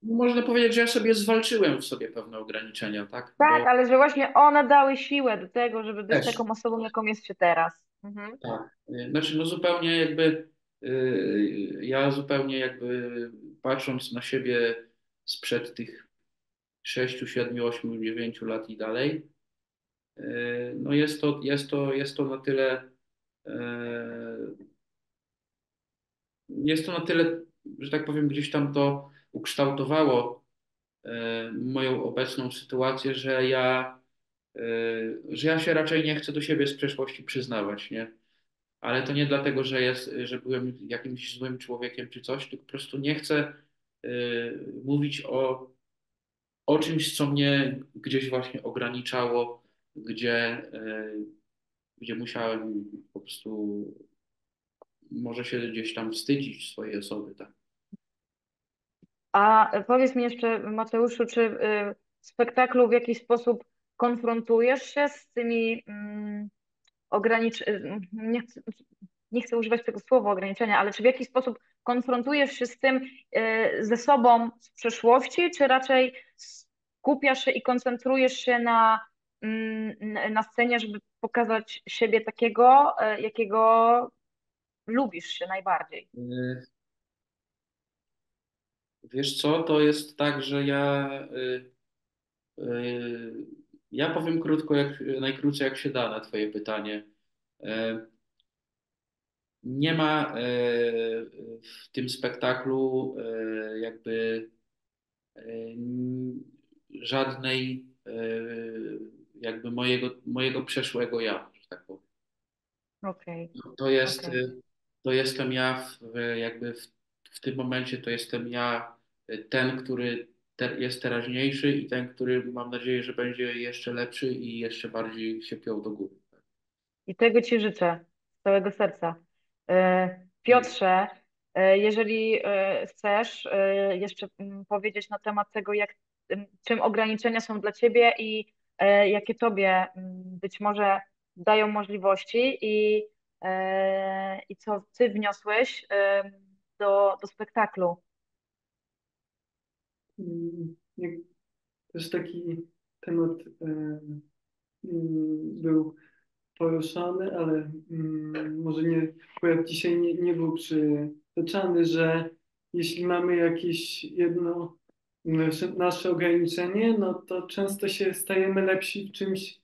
można powiedzieć, że ja sobie zwalczyłem w sobie pewne ograniczenia, tak?
Tak,
Bo,
ale że właśnie one dały siłę do tego, żeby być
Też.
taką osobą, jaką jest się teraz. Mhm.
tak. Y, Znaczy, no zupełnie jakby, y, ja zupełnie jakby patrząc na siebie sprzed tych 6, 7, 8, 9 lat i dalej, y, no jest to, jest to, jest to na tyle, y, jest to na tyle, że tak powiem, gdzieś tam to ukształtowało e, moją obecną sytuację, że ja, e, że ja się raczej nie chcę do siebie z przeszłości przyznawać, nie? Ale to nie dlatego, że, jest, że byłem jakimś złym człowiekiem czy coś, tylko po prostu nie chcę e, mówić o, o czymś, co mnie gdzieś właśnie ograniczało, gdzie, e, gdzie musiałem po prostu może się gdzieś tam wstydzić swojej osoby, tak.
A powiedz mi jeszcze, Mateuszu, czy y, w spektaklu w jakiś sposób konfrontujesz się z tymi mm, ogranicz... nie chcę, używać tego słowa ograniczenia, ale czy w jakiś sposób konfrontujesz się z tym y, ze sobą z przeszłości, czy raczej skupiasz się i koncentrujesz się na, mm, na scenie, żeby pokazać siebie takiego, y, jakiego lubisz się najbardziej?
Y, Wiesz co, to jest tak, że ja, ja powiem krótko, jak, najkrócej jak się da na Twoje pytanie. Nie ma y, w tym spektaklu y, jakby y, żadnej jakby mojego, mojego przeszłego ja, że tak powiem.
Okej.
To jest,
Okej.
y, to jestem ja w, jakby w, w tym momencie to jestem ja ten, który te, jest teraźniejszy i ten, który mam nadzieję, że będzie jeszcze lepszy i jeszcze bardziej się piął do góry.
I tego Ci życzę z całego serca. E, Piotrze, e, jeżeli e, chcesz jeszcze mm, powiedzieć na temat tego, jak, czym ograniczenia są dla Ciebie i jakie Tobie być może dają możliwości i, i co ty wniosłeś do, do spektaklu.
Mm, jak Też taki temat mm, był poruszany, ale mm, może nie, akurat dzisiaj nie, nie był przytoczany, że jeśli mamy jakieś jedno nasze, nasze ograniczenie, no to często się stajemy lepsi w czymś,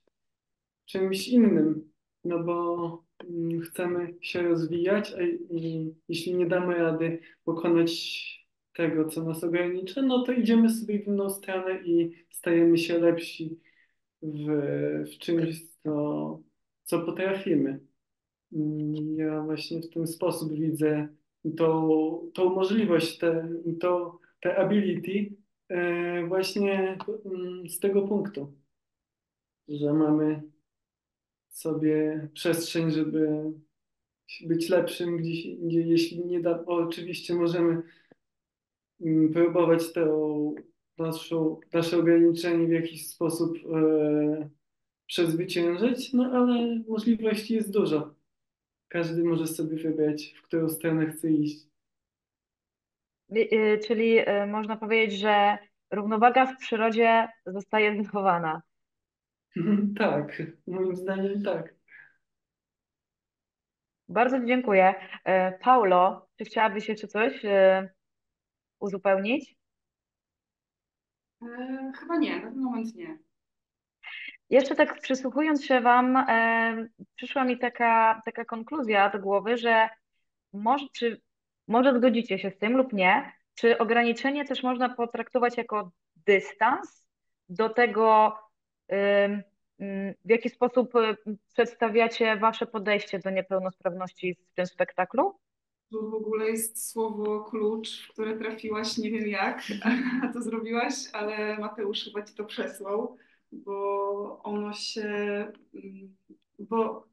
czymś innym, no bo mm, chcemy się rozwijać, a i, jeśli nie damy rady pokonać tego, co nas ogranicza, no to idziemy sobie w inną stronę i stajemy się lepsi w, w czymś, co, co potrafimy. Mm, Ja właśnie w ten sposób widzę tą, tą możliwość, te, to, te ability e, właśnie mm, z tego punktu, że mamy sobie przestrzeń, żeby być lepszym gdzieś indziej, jeśli nie da, oczywiście możemy mm, próbować to naszą, nasze ograniczenie w jakiś sposób e, przezwyciężyć, no ale możliwości jest dużo. Każdy może sobie wybrać, w którą stronę chce iść.
Y, y, Czyli y, można powiedzieć, że równowaga w przyrodzie zostaje zachowana. <laughs>
Tak, moim zdaniem tak.
Bardzo Ci dziękuję. Paulo, czy chciałabyś jeszcze coś uzupełnić?
E, chyba nie, na ten moment nie.
Jeszcze tak przysłuchując się Wam, e, przyszła mi taka, taka konkluzja do głowy, że może, czy, może zgodzicie się z tym lub nie, czy ograniczenie też można potraktować jako dystans do tego, ym, w jaki sposób y, przedstawiacie Wasze podejście do niepełnosprawności w tym spektaklu?
Tu w ogóle jest słowo klucz, które trafiłaś, nie wiem jak, <laughs> a to zrobiłaś, ale Mateusz chyba ci to przesłał, bo ono się, mm, bo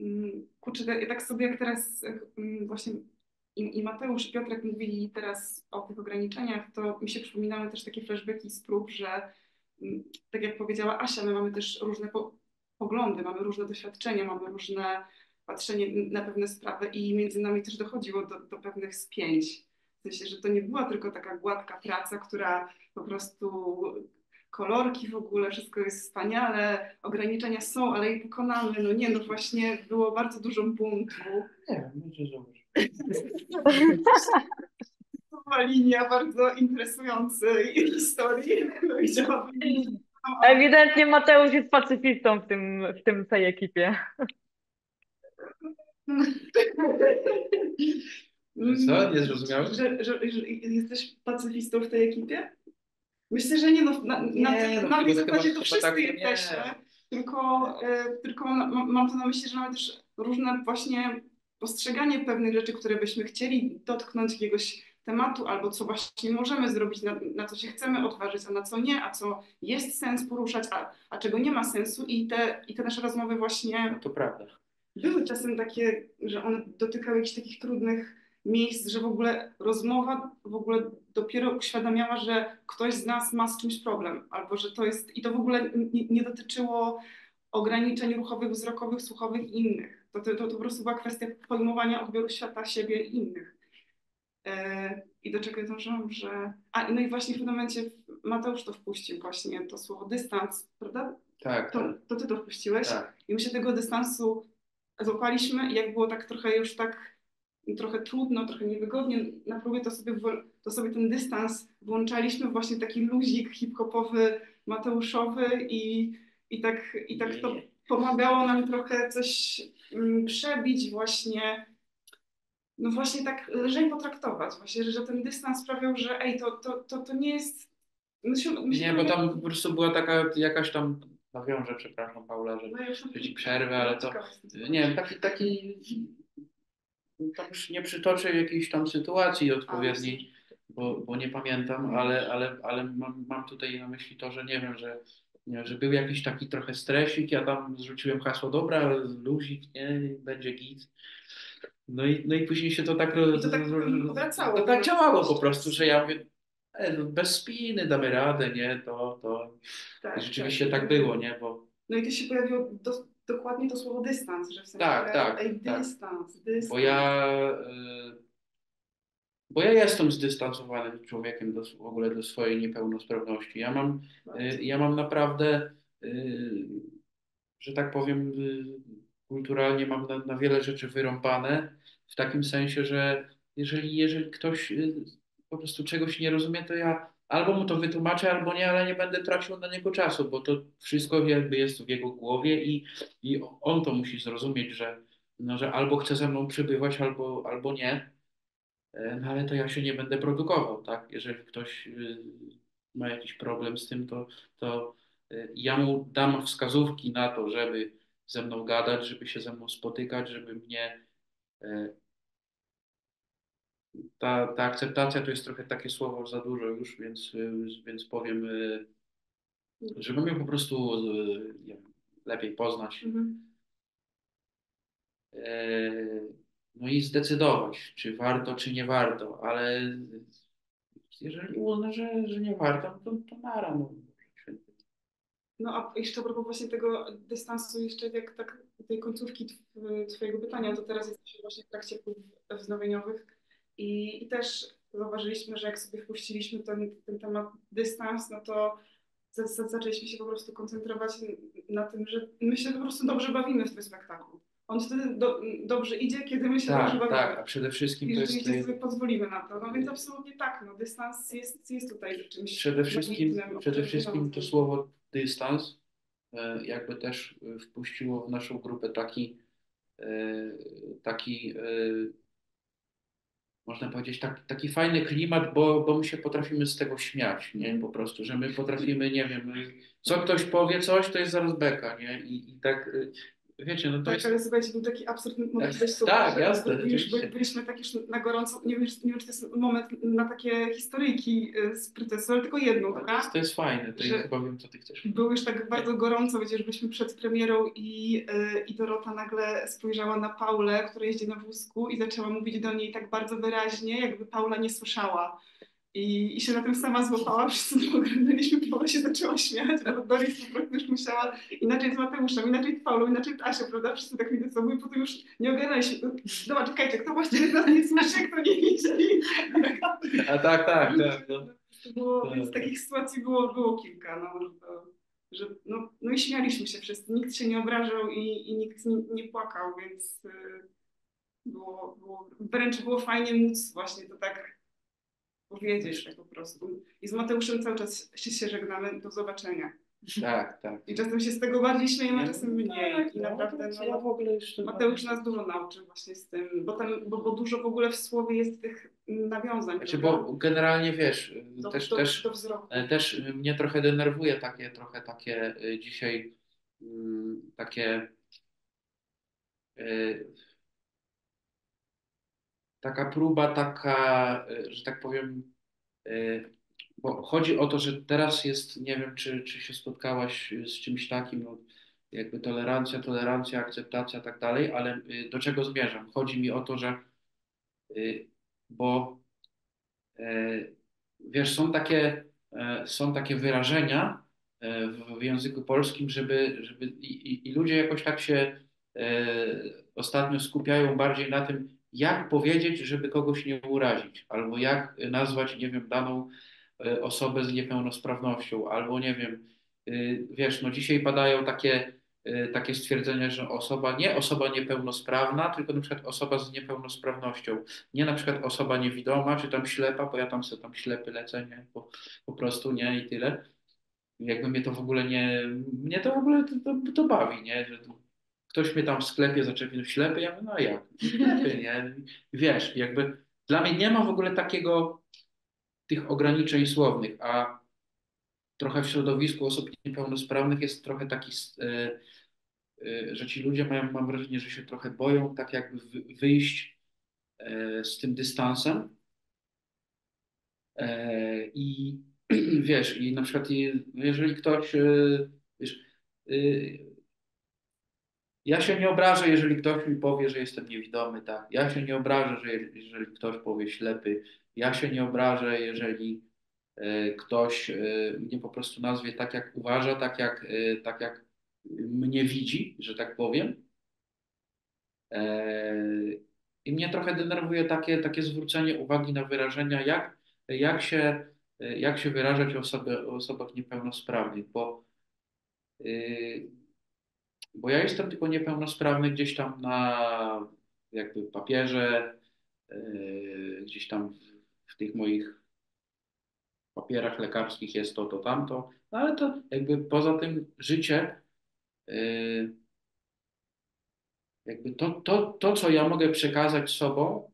mm, kurczę, ja tak sobie jak teraz mm, właśnie i, i Mateusz i Piotrek mówili teraz o tych ograniczeniach, to mi się przypominały też takie flashbacki z prób, że tak jak powiedziała Asia, my mamy też różne po, poglądy, mamy różne doświadczenia, mamy różne patrzenie na pewne sprawy i między nami też dochodziło do, do pewnych spięć. W sensie, że to nie była tylko taka gładka praca, która po prostu kolorki w ogóle, wszystko jest wspaniale, ograniczenia są, ale je pokonamy. No nie, no właśnie było bardzo dużo buntu.
Nie, myślę, że może.
To była linia bardzo interesującej historii. Powiedziałabym.
Ewidentnie Mateusz jest pacyfistą w tym, w tym tej ekipie.
Co? Nie zrozumiałem?
Że, że, że jesteś pacyfistą w tej ekipie? Myślę, że nie, no, na,
Nie,
na,
no,
na tej
chyba-
zasadzie to
chyba
wszyscy
tak
jesteśmy, tylko, e, tylko mam, mam to na myśli, że mamy też różne właśnie postrzeganie pewnych rzeczy, które byśmy chcieli dotknąć jakiegoś tematu, albo co właśnie możemy zrobić, na, na co się chcemy odważyć, a na co nie, a co jest sens poruszać, a, a czego nie ma sensu i te, i te nasze rozmowy właśnie
To prawda.
były czasem takie, że one dotykały jakichś takich trudnych miejsc, że w ogóle rozmowa w ogóle dopiero uświadamiała, że ktoś z nas ma z czymś problem, albo że to jest, i to w ogóle nie, nie dotyczyło ograniczeń ruchowych, wzrokowych, słuchowych i innych. To, to, to po prostu była kwestia pojmowania odbioru świata, siebie i innych. E, I do czego dążyłam, że... A, no i właśnie w momencie Mateusz to wpuścił właśnie to słowo dystans, prawda?
Tak,
To,
tak.
to ty to wpuściłeś.
tak.
I my się tego dystansu złapaliśmy i jak było tak trochę już tak trochę trudno, trochę niewygodnie. Na próbie, to sobie, to sobie ten dystans włączaliśmy właśnie taki luzik hip-hopowy, Mateuszowy i, i, tak, i tak to pomagało nam trochę coś mm, przebić właśnie, no właśnie tak lżej potraktować, właśnie, że, ten dystans sprawiał, że ej, to, to, to, to nie jest...
Nie, bo tam po prostu była taka jakaś tam, nawiążę, przepraszam Paula, że
No ja
że ci przerwę, ale to, nie wiem, taki, taki, tam już nie przytoczę jakiejś tam sytuacji odpowiedniej, bo, bo nie pamiętam, ale, ale, ale mam, mam tutaj na myśli to, że nie wiem, że, nie, że był jakiś taki trochę stresik, ja tam zrzuciłem hasło, dobra, luzik, nie, będzie git. No i, no i później się to tak,
I to tak wracało.
to tak działało po prostu, że ja mówię, e, no bez spiny damy radę, nie, to, to.
Tak,
rzeczywiście tak było, nie, bo
No i to się pojawiło do, dokładnie to słowo dystans, że w sensie,
Tak, tak,
ej,
tak.
dystans, dystans.
Bo ja, y, bo ja jestem zdystansowanym człowiekiem do, w ogóle do swojej niepełnosprawności. Ja mam, y, ja mam naprawdę, y, że tak powiem, kulturalnie mam na, na wiele rzeczy wyrąbane, w takim sensie, że jeżeli, jeżeli ktoś po prostu czegoś nie rozumie, to ja albo mu to wytłumaczę, albo nie, ale nie będę tracił na niego czasu, bo to wszystko jakby jest w jego głowie i, i on to musi zrozumieć, że, no, że albo chce ze mną przybywać, albo, albo nie. E, No ale to ja się nie będę produkował, tak? Jeżeli ktoś y, ma jakiś problem z tym, to, to y, ja mu dam wskazówki na to, żeby ze mną gadać, żeby się ze mną spotykać, żeby mnie. Ta, ta akceptacja to jest trochę takie słowo za dużo już, więc, więc powiem, y, żeby mnie po prostu y, wiem, lepiej poznać.
Mhm.
E, No i zdecydować, czy warto, czy nie warto, ale jeżeli uzna, że, że nie warto, to, to nara. No.
No a jeszcze a propos właśnie tego dystansu, jeszcze jak tak tej końcówki tw- twojego pytania, to teraz jesteśmy właśnie w trakcie wznowieniowych i, i też zauważyliśmy, że jak sobie wpuściliśmy ten, ten temat dystans, no to za- za- zaczęliśmy się po prostu koncentrować na tym, że my się po prostu dobrze bawimy w tym spektaklu. On wtedy do, dobrze idzie, kiedy my się dobrze
Tak,
bawimy.
tak, a przede wszystkim
I
to jest,
sobie pozwolimy na to. No więc absolutnie tak, no dystans jest, jest tutaj czymś
przede wszystkim, przede wszystkim to słowo dystans e, jakby też e, wpuściło w naszą grupę taki, e, taki można powiedzieć, tak, taki fajny klimat, bo, bo my się potrafimy z tego śmiać, nie? Po prostu, że my potrafimy, nie wiem, co ktoś powie coś, to jest zaraz beka, nie? I, i tak, y, wiecie, no to
Tak,
jest...
ale słuchajcie, był taki absurd, mógł
Tak,
super,
tak,
że
jasne,
już
oczywiście.
by, byliśmy tak już na gorąco, nie wiem, nie wiem, czy to jest moment na takie historyjki y, z procesu, ale tylko jedną, dobra?
jest, to jest fajne, to
Że-
ja chyba wiem, co ty chcesz.
Było już tak bardzo gorąco, przecież byliśmy przed premierą i, y, i Dorota nagle spojrzała na Paulę, która jeździ na wózku i zaczęła mówić do niej tak bardzo wyraźnie, jakby Paula nie słyszała. I, I się na tym sama złapała, wszyscy <laughs> oglądaliśmy, Paula się zaczęła śmiać, a Doris po prostu już musiała inaczej z Mateuszem, inaczej z Paulą, inaczej z Asią, prawda? Wszyscy tak między sobą i potem już nie ogarnęliśmy. Dobra, czekajcie, kto właściwie z nas nie słyszy, kto nie widzi.
A tak, tak, tak. No.
To Było,
Tak.
więc takich sytuacji było, było kilka, no, że, to, że no, no i śmialiśmy się wszyscy, nikt się nie obrażał i, i nikt nie, nie płakał, więc y, było, było, wręcz było fajnie móc właśnie to tak powiedzieć tak po prostu. I z Mateuszem cały czas się, się żegnamy, do zobaczenia.
Tak, tak.
I czasem się z tego bardziej śmiejemy, a czasem mniej.
Tak,
I
no,
naprawdę
ja
no,
w ogóle jeszcze...
Mateusz nas dużo nauczył właśnie z tym, bo, tam, bo, bo dużo w ogóle w słowie jest tych nawiązań.
Znaczy, bo generalnie wiesz,
do,
też,
do,
też,
do
e, też mnie trochę denerwuje takie, trochę takie e, dzisiaj mm, takie e, taka próba, taka, e, że tak powiem, e, bo chodzi o to, że teraz jest, nie wiem, czy, czy się spotkałaś z czymś takim, no, jakby tolerancja, tolerancja, akceptacja, tak dalej, ale e, do czego zmierzam? Chodzi mi o to, że bo wiesz, są takie, są takie wyrażenia w, w języku polskim, żeby, żeby i, i, ludzie jakoś tak się ostatnio skupiają bardziej na tym, jak powiedzieć, żeby kogoś nie urazić, albo jak nazwać, nie wiem, daną e, osobę z niepełnosprawnością, albo nie wiem, y, wiesz, no dzisiaj padają takie, y, takie stwierdzenia, że osoba, nie osoba niepełnosprawna, tylko na przykład osoba z niepełnosprawnością, nie na przykład osoba niewidoma, czy tam ślepa, bo ja tam sobie tam ślepy lecę, nie, po, po prostu, nie, i tyle. Jakby mnie to w ogóle nie, mnie to w ogóle to, to, to bawi, nie, że ktoś mnie tam w sklepie zaczepił ślepy, ja mówię, no jak, ślepy, nie, wiesz, jakby dla mnie nie ma w ogóle takiego, tych ograniczeń słownych, a trochę w środowisku osób niepełnosprawnych jest trochę taki, e, e, że ci ludzie mają, mam wrażenie, że się trochę boją tak jakby wy- wyjść e, z tym dystansem. I <clears throat> wiesz, i na przykład jeżeli ktoś, wiesz, ja się nie obrażę, jeżeli ktoś mi powie, że jestem niewidomy, tak. Ja się nie obrażę, że je- jeżeli ktoś powie ślepy. Ja się nie obrażę, jeżeli e, ktoś e, mnie po prostu nazwie tak, jak uważa, tak jak, e, tak jak mnie widzi, że tak powiem. I mnie trochę denerwuje takie, takie zwrócenie uwagi na wyrażenia, jak, jak, się, jak się wyrażać o, osoby, o osobach niepełnosprawnych, bo, bo ja jestem tylko niepełnosprawny gdzieś tam na jakby papierze, y, gdzieś tam w, tych moich papierach lekarskich jest to, to, tamto, no ale to jakby poza tym życie y, jakby to, to, to, co ja mogę przekazać sobą,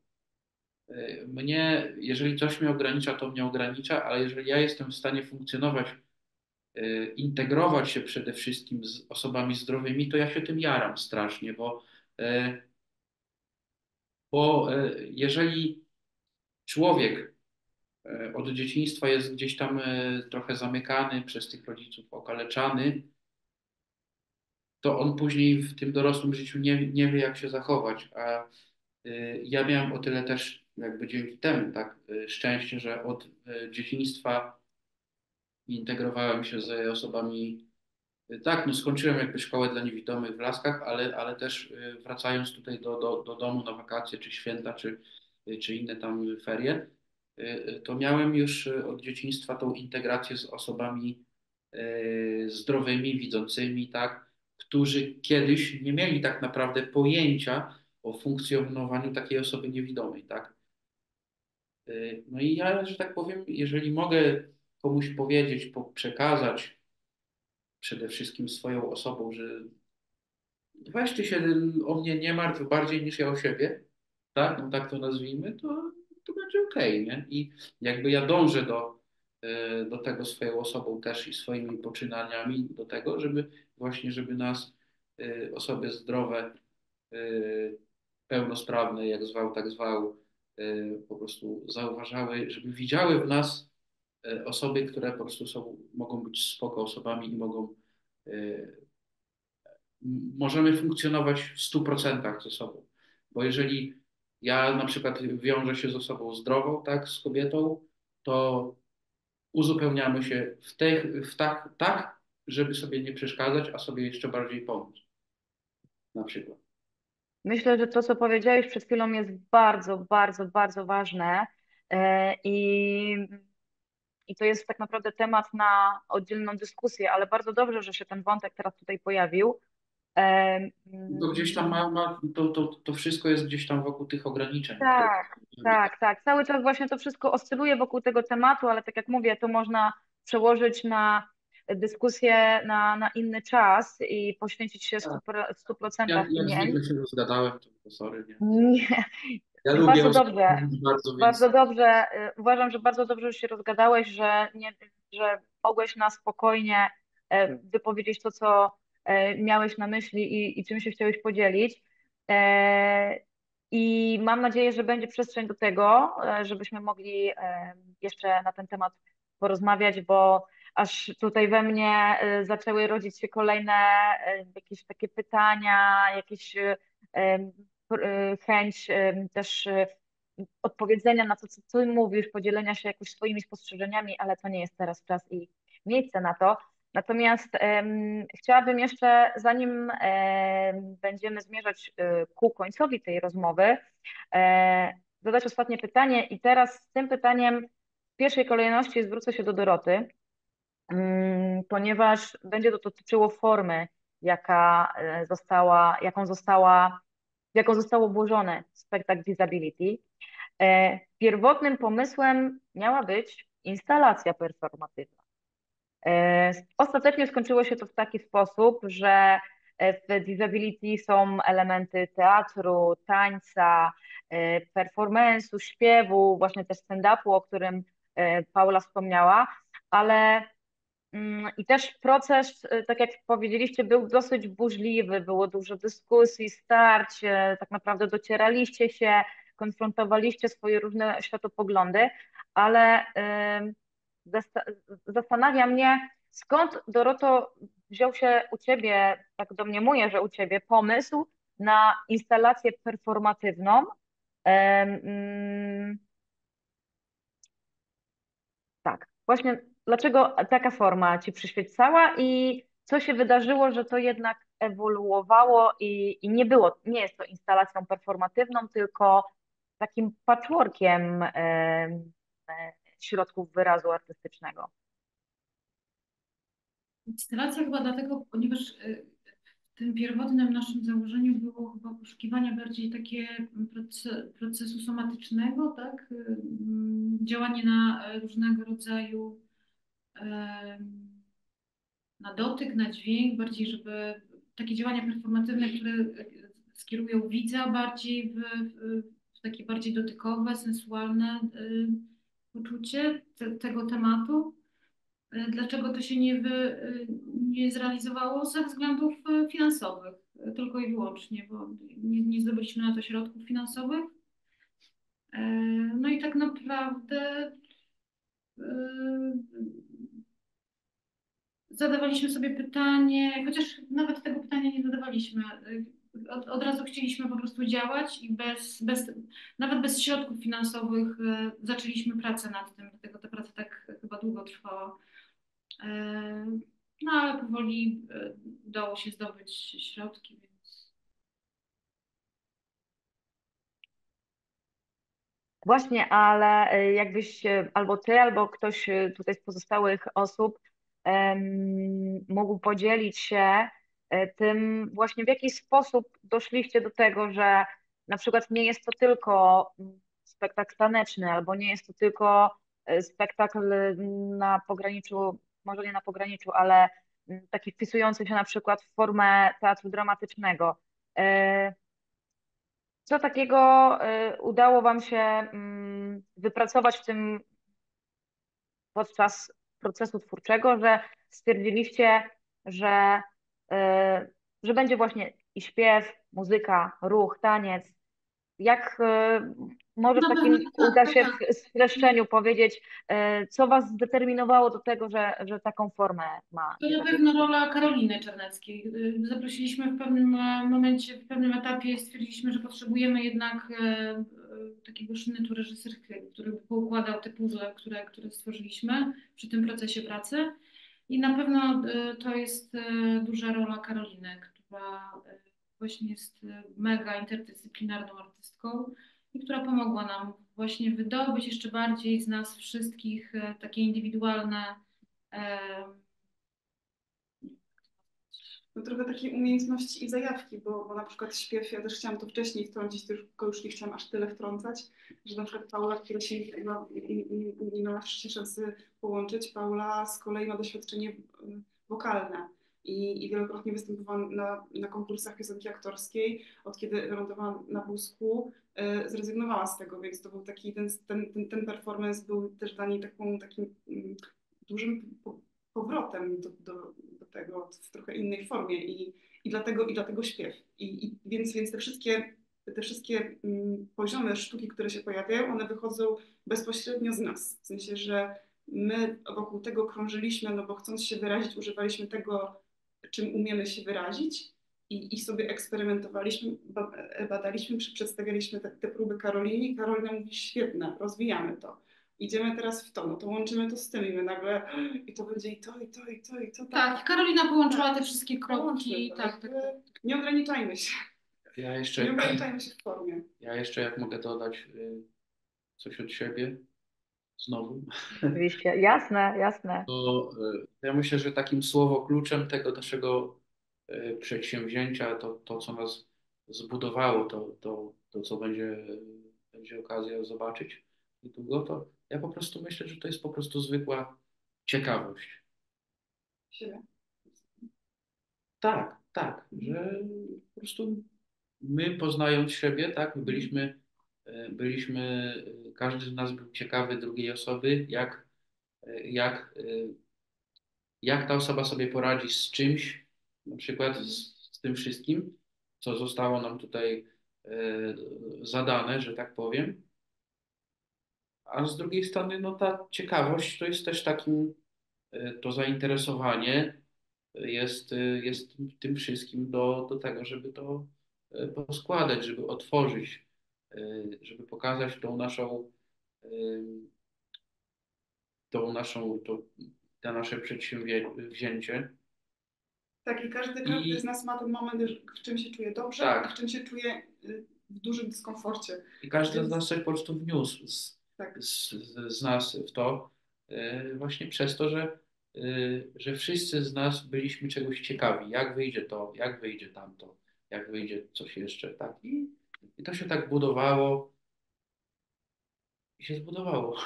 y, mnie, jeżeli coś mnie ogranicza, to mnie ogranicza, ale jeżeli ja jestem w stanie funkcjonować, integrować się przede wszystkim z osobami zdrowymi, to ja się tym jaram strasznie, bo, y, bo jeżeli człowiek od dzieciństwa jest gdzieś tam trochę zamykany przez tych rodziców, okaleczany, to on później w tym dorosłym życiu nie, nie wie, jak się zachować. A y, ja miałem o tyle też, jakby dzięki temu, tak, y, szczęście, że od y, dzieciństwa integrowałem się z osobami. Tak, no skończyłem jakby szkołę dla niewidomych w Laskach, ale, ale też wracając tutaj do, do, do domu na wakacje, czy święta, czy, czy inne tam ferie, to miałem już od dzieciństwa tą integrację z osobami zdrowymi, widzącymi, tak, którzy kiedyś nie mieli tak naprawdę pojęcia o funkcjonowaniu takiej osoby niewidomej, tak? Y, no i ja, że tak powiem, jeżeli mogę komuś powiedzieć, przekazać przede wszystkim swoją osobą, że weź ty się o mnie nie martw bardziej niż ja o siebie, tak, no tak to nazwijmy, to, to będzie okej, okay, nie? I jakby ja dążę do, y, do tego swoją osobą też i swoimi poczynaniami do tego, żeby właśnie, żeby nas y, osoby zdrowe, y, pełnosprawne, jak zwał, tak zwał, po prostu zauważały, żeby widziały w nas osoby, które po prostu są, mogą być spoko osobami i mogą możemy funkcjonować w 100% ze sobą. Bo jeżeli ja na przykład wiążę się z osobą zdrową, tak, z kobietą, to uzupełniamy się w, te, w tak, tak, żeby sobie nie przeszkadzać, a sobie jeszcze bardziej pomóc. Na przykład.
Myślę, że to, co powiedziałeś przed chwilą, jest bardzo, bardzo, bardzo ważne. E, I, I to jest tak naprawdę temat na oddzielną dyskusję, ale bardzo dobrze, że się ten wątek teraz tutaj pojawił.
To gdzieś tam ma, ma to, to, to wszystko jest gdzieś tam wokół tych ograniczeń.
Tak, tak, tak. Cały czas właśnie to wszystko oscyluje wokół tego tematu, ale tak jak mówię, to można przełożyć na dyskusję na, na inny czas i poświęcić się w 100%.
Ja, ja
nie.
się rozgadałem, to sorry. Nie.
nie.
Ja
bardzo
lubię
dobrze.
Bardzo,
bardzo dobrze. Y, uważam, że bardzo dobrze, się rozgadałeś, że, nie, że mogłeś na spokojnie e, wypowiedzieć to, co e, miałeś na myśli i, i czym się chciałeś podzielić. E, I mam nadzieję, że będzie przestrzeń do tego, żebyśmy mogli jeszcze na ten temat porozmawiać, bo aż tutaj we mnie zaczęły rodzić się kolejne jakieś takie pytania, jakieś chęć też odpowiedzenia na to, co ty mówisz, podzielenia się jakoś swoimi spostrzeżeniami, ale to nie jest teraz czas i miejsce na to. Natomiast um, chciałabym jeszcze, zanim um, będziemy zmierzać ku końcowi tej rozmowy, um, zadać ostatnie pytanie i teraz z tym pytaniem w pierwszej kolejności zwrócę się do Doroty. Mm, ponieważ będzie to dotyczyło formy, jaka e, została, jaką została, jaką zostało włożone spektakl Disability. E, pierwotnym pomysłem miała być instalacja performatywna. E, ostatecznie skończyło się to w taki sposób, że w Disability są elementy teatru, tańca, performance'u, śpiewu, właśnie też stand-upu, o którym Paula wspomniała, ale I też proces, y, tak jak powiedzieliście, był dosyć burzliwy, było dużo dyskusji, starć, tak naprawdę docieraliście się, konfrontowaliście swoje różne światopoglądy, ale zastanawia mnie, skąd Doroto wziął się u Ciebie, tak domniemuję, że u Ciebie, pomysł na instalację performatywną. Mm, tak, właśnie dlaczego taka forma Ci przyświecała i co się wydarzyło, że to jednak ewoluowało i, i nie było, nie jest to instalacją performatywną, tylko takim patchworkiem e, e, środków wyrazu artystycznego.
Instalacja chyba dlatego, ponieważ y, w tym pierwotnym naszym założeniu było chyba poszukiwanie bardziej takie proce- procesu somatycznego, tak? Mm, Działanie na różnego rodzaju na dotyk, na dźwięk, bardziej żeby takie działania performatywne, które skierują widza bardziej w, w, takie bardziej dotykowe, sensualne poczucie te, tego tematu. Y, Dlaczego to się nie, wy, y, nie zrealizowało? Ze względów y, finansowych, tylko i wyłącznie, bo nie, nie zdobyliśmy na to środków finansowych. E, No i tak naprawdę zadawaliśmy sobie pytanie, chociaż nawet tego pytania nie zadawaliśmy. Od, od razu chcieliśmy po prostu działać i bez, bez, nawet bez środków finansowych e, zaczęliśmy pracę nad tym, dlatego ta praca tak chyba długo trwała. E, No ale powoli e, udało się zdobyć środki, więc
Właśnie, ale jakbyś albo ty, albo ktoś tutaj z pozostałych osób mógł podzielić się e, tym właśnie w jaki sposób doszliście do tego, że na przykład nie jest to tylko spektakl taneczny, albo nie jest to tylko e, spektakl na pograniczu, może nie na pograniczu, ale taki wpisujący się na przykład w formę teatru dramatycznego. E, Co takiego udało Wam się mm, wypracować w tym podczas procesu twórczego, że stwierdziliście, że, y, że będzie właśnie i śpiew, muzyka, ruch, taniec. Jak y, może w takim
tak,
uda się
tak.
w streszczeniu powiedzieć, y, co Was zdeterminowało do tego, że, że taką formę ma?
To na pewno rola Karoliny Czerneckiej. Y, Zaprosiliśmy w pewnym e, momencie, w pewnym etapie stwierdziliśmy, że potrzebujemy jednak e, e, takiego sznytu reżyserskiego, który by poukładał te puzzle, które, które stworzyliśmy przy tym procesie pracy. I na pewno e, to jest e, duża rola Karoliny, która e, właśnie jest e, mega interdyscyplinarną artystką i która pomogła nam właśnie wydobyć jeszcze bardziej z nas wszystkich e, takie indywidualne e,
no trochę takiej umiejętności i zajawki, bo, bo na przykład śpiew, ja też chciałam to wcześniej wtrącić, tylko już nie chciałam aż tyle wtrącać, że na przykład Paula, która się nie, miała szansy połączyć, Paula z kolei ma doświadczenie y, wokalne i, i wielokrotnie występowała na, na konkursach piosenki aktorskiej, od kiedy wylądowała na wózku, y, zrezygnowała z tego, więc to był taki, ten, ten, ten, ten performance był też dla niej taką, takim mm, dużym po- powrotem do, do, do tego w trochę innej formie i, i, dlatego, i dlatego śpiew. I, i więc, więc te wszystkie, te wszystkie mm, poziomy sztuki, które się pojawiają, one wychodzą bezpośrednio z nas. W sensie, że my wokół tego krążyliśmy, no bo chcąc się wyrazić, używaliśmy tego, czym umiemy się wyrazić i, i sobie eksperymentowaliśmy, ba- badaliśmy, przedstawialiśmy te, te próby Karolinie i Karolina mówi świetne, rozwijamy to idziemy teraz w to, no to łączymy to z tym i my nagle i to będzie i to, i to, i to, i to.
Tak, Karolina połączyła te wszystkie.
Połączmy to,
Tak, tak, tak.
Nie ograniczajmy się,
Ja
nie
jeszcze,
ograniczajmy się w formie.
ja jeszcze jak mogę dodać y, coś od siebie znowu,
Oczywiście, jasne, jasne.
to y, ja myślę, że takim słowo kluczem tego naszego y, przedsięwzięcia, to, to co nas zbudowało, to, to, to co będzie, będzie okazja zobaczyć niedługo, to ja po prostu myślę, że to jest po prostu zwykła ciekawość. Tak, tak, że po prostu my poznając siebie, tak, byliśmy, e, byliśmy, każdy z nas był ciekawy drugiej osoby, jak, jak, jak ta osoba sobie poradzi z czymś, na przykład z, z tym wszystkim, co zostało nam tutaj e, zadane, że tak powiem. A z drugiej strony, no ta ciekawość to jest też takim, e, to zainteresowanie jest, jest tym wszystkim do, do tego, żeby to e, poskładać, żeby otworzyć, żeby pokazać tą naszą, e, tą naszą, to, to nasze przedsięwzięcie.
Tak, i każdy, każdy
I-
z nas ma ten moment, w czym się czuje dobrze,
Tak.
a w czym się czuje y, w dużym dyskomforcie.
I każdy z nas coś po prostu wniósł z,
Tak.
z, z nas w to, właśnie przez to, że, że wszyscy z nas byliśmy czegoś ciekawi, jak wyjdzie to, jak wyjdzie tamto, jak wyjdzie coś jeszcze, tak. I, i to się tak budowało i się zbudowało.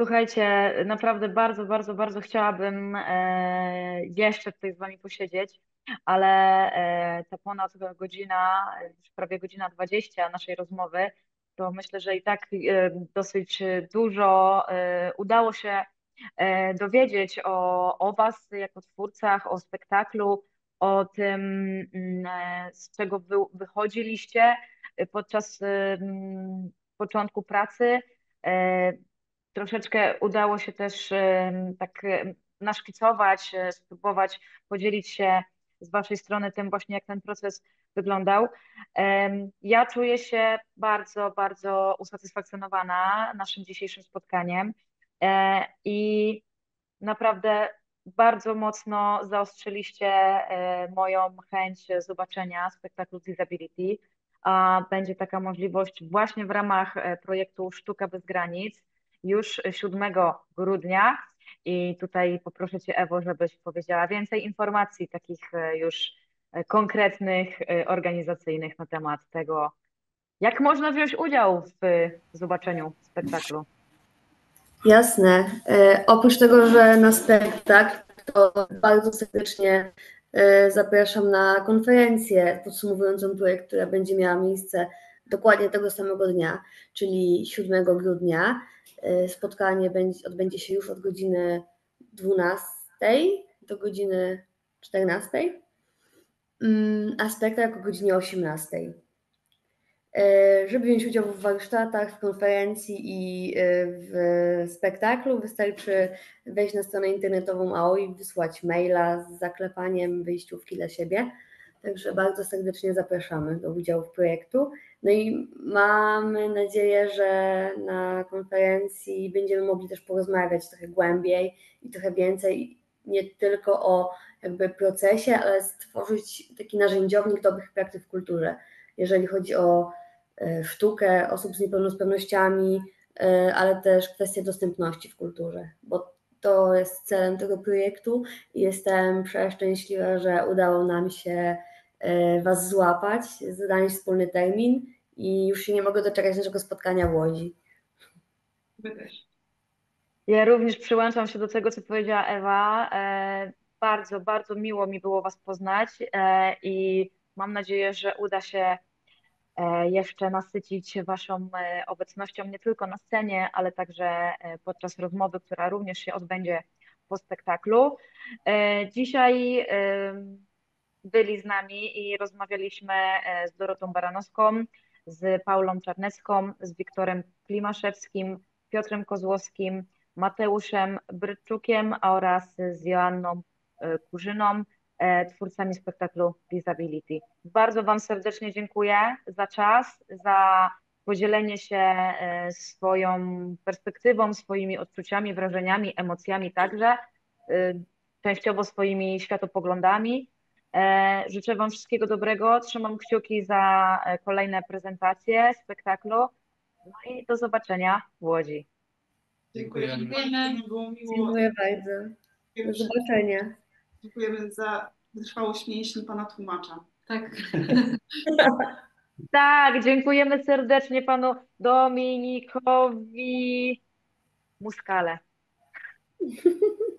Słuchajcie, naprawdę bardzo, bardzo, bardzo chciałabym e, jeszcze tutaj z Wami posiedzieć, ale e, ta ponad godzina, prawie godzina 20 naszej rozmowy, to myślę, że i tak e, dosyć dużo udało się dowiedzieć o, o Was jako twórcach, o spektaklu, o tym, mm, e, z czego wy, wychodziliście podczas mm, początku pracy. E, Troszeczkę udało się też tak naszkicować, e, spróbować podzielić się z Waszej strony tym właśnie, jak ten proces wyglądał. Ja czuję się bardzo, bardzo usatysfakcjonowana naszym dzisiejszym spotkaniem e, i naprawdę bardzo mocno zaostrzyliście e, moją chęć zobaczenia spektaklu Disability. Będzie taka możliwość właśnie w ramach e, projektu Sztuka bez granic już 7 grudnia. I tutaj poproszę Cię, Ewo, żebyś powiedziała więcej informacji, takich e, już konkretnych, organizacyjnych na temat tego, jak można wziąć udział w zobaczeniu spektaklu.
Jasne. E, oprócz tego, że na spektakl, to bardzo serdecznie e, zapraszam na konferencję podsumowującą projekt, która będzie miała miejsce dokładnie tego samego dnia, czyli 7 grudnia. E, spotkanie będzie, odbędzie się już od godziny 12 do godziny 14, mm, a spektakl o godzinie 18. E, Żeby wziąć udział w warsztatach, w konferencji i e, w spektaklu, wystarczy wejść na stronę internetową AOI wysłać maila z zaklepaniem wyjściówki dla siebie. Także bardzo serdecznie zapraszamy do udziału w projektu. No i mamy nadzieję, że na konferencji będziemy mogli też porozmawiać trochę głębiej i trochę więcej, nie tylko o jakby procesie, ale stworzyć taki narzędziownik dobrych praktyk w kulturze jeżeli chodzi o sztukę osób z niepełnosprawnościami, e, ale też kwestie dostępności w kulturze, bo to jest celem tego projektu i jestem przeszczęśliwa, że udało nam się e, Was złapać, znaleźć wspólny termin i już się nie mogę doczekać naszego spotkania w Łodzi.
Też.
Ja również przyłączam się do tego, co powiedziała Ewa. E, Bardzo, bardzo miło mi było Was poznać e, i mam nadzieję, że uda się e, jeszcze nasycić Waszą e, obecnością nie tylko na scenie, ale także e, podczas rozmowy, która również się odbędzie po spektaklu. E, Dzisiaj byli z nami i rozmawialiśmy e, z Dorotą Baranowską, z Paulą Czarnecką, z Wiktorem Klimaszewskim, Piotrem Kozłowskim, Mateuszem Bryczukiem oraz z Joanną e, Kurzyną, e, twórcami spektaklu Disability. Bardzo Wam serdecznie dziękuję za czas, za podzielenie się e, swoją perspektywą, swoimi odczuciami, wrażeniami, emocjami także, e, częściowo swoimi światopoglądami. E, Życzę Wam wszystkiego dobrego. Trzymam kciuki za e, kolejne prezentacje spektaklu. No i do zobaczenia w Łodzi.
Dziękuję.
Dziękujemy.
Dziękuję bardzo. Do zobaczenia.
Dziękujemy za wytrwałość mięśni pana tłumacza.
Tak. <laughs>
Tak, dziękujemy serdecznie panu Dominikowi Muskale. <laughs>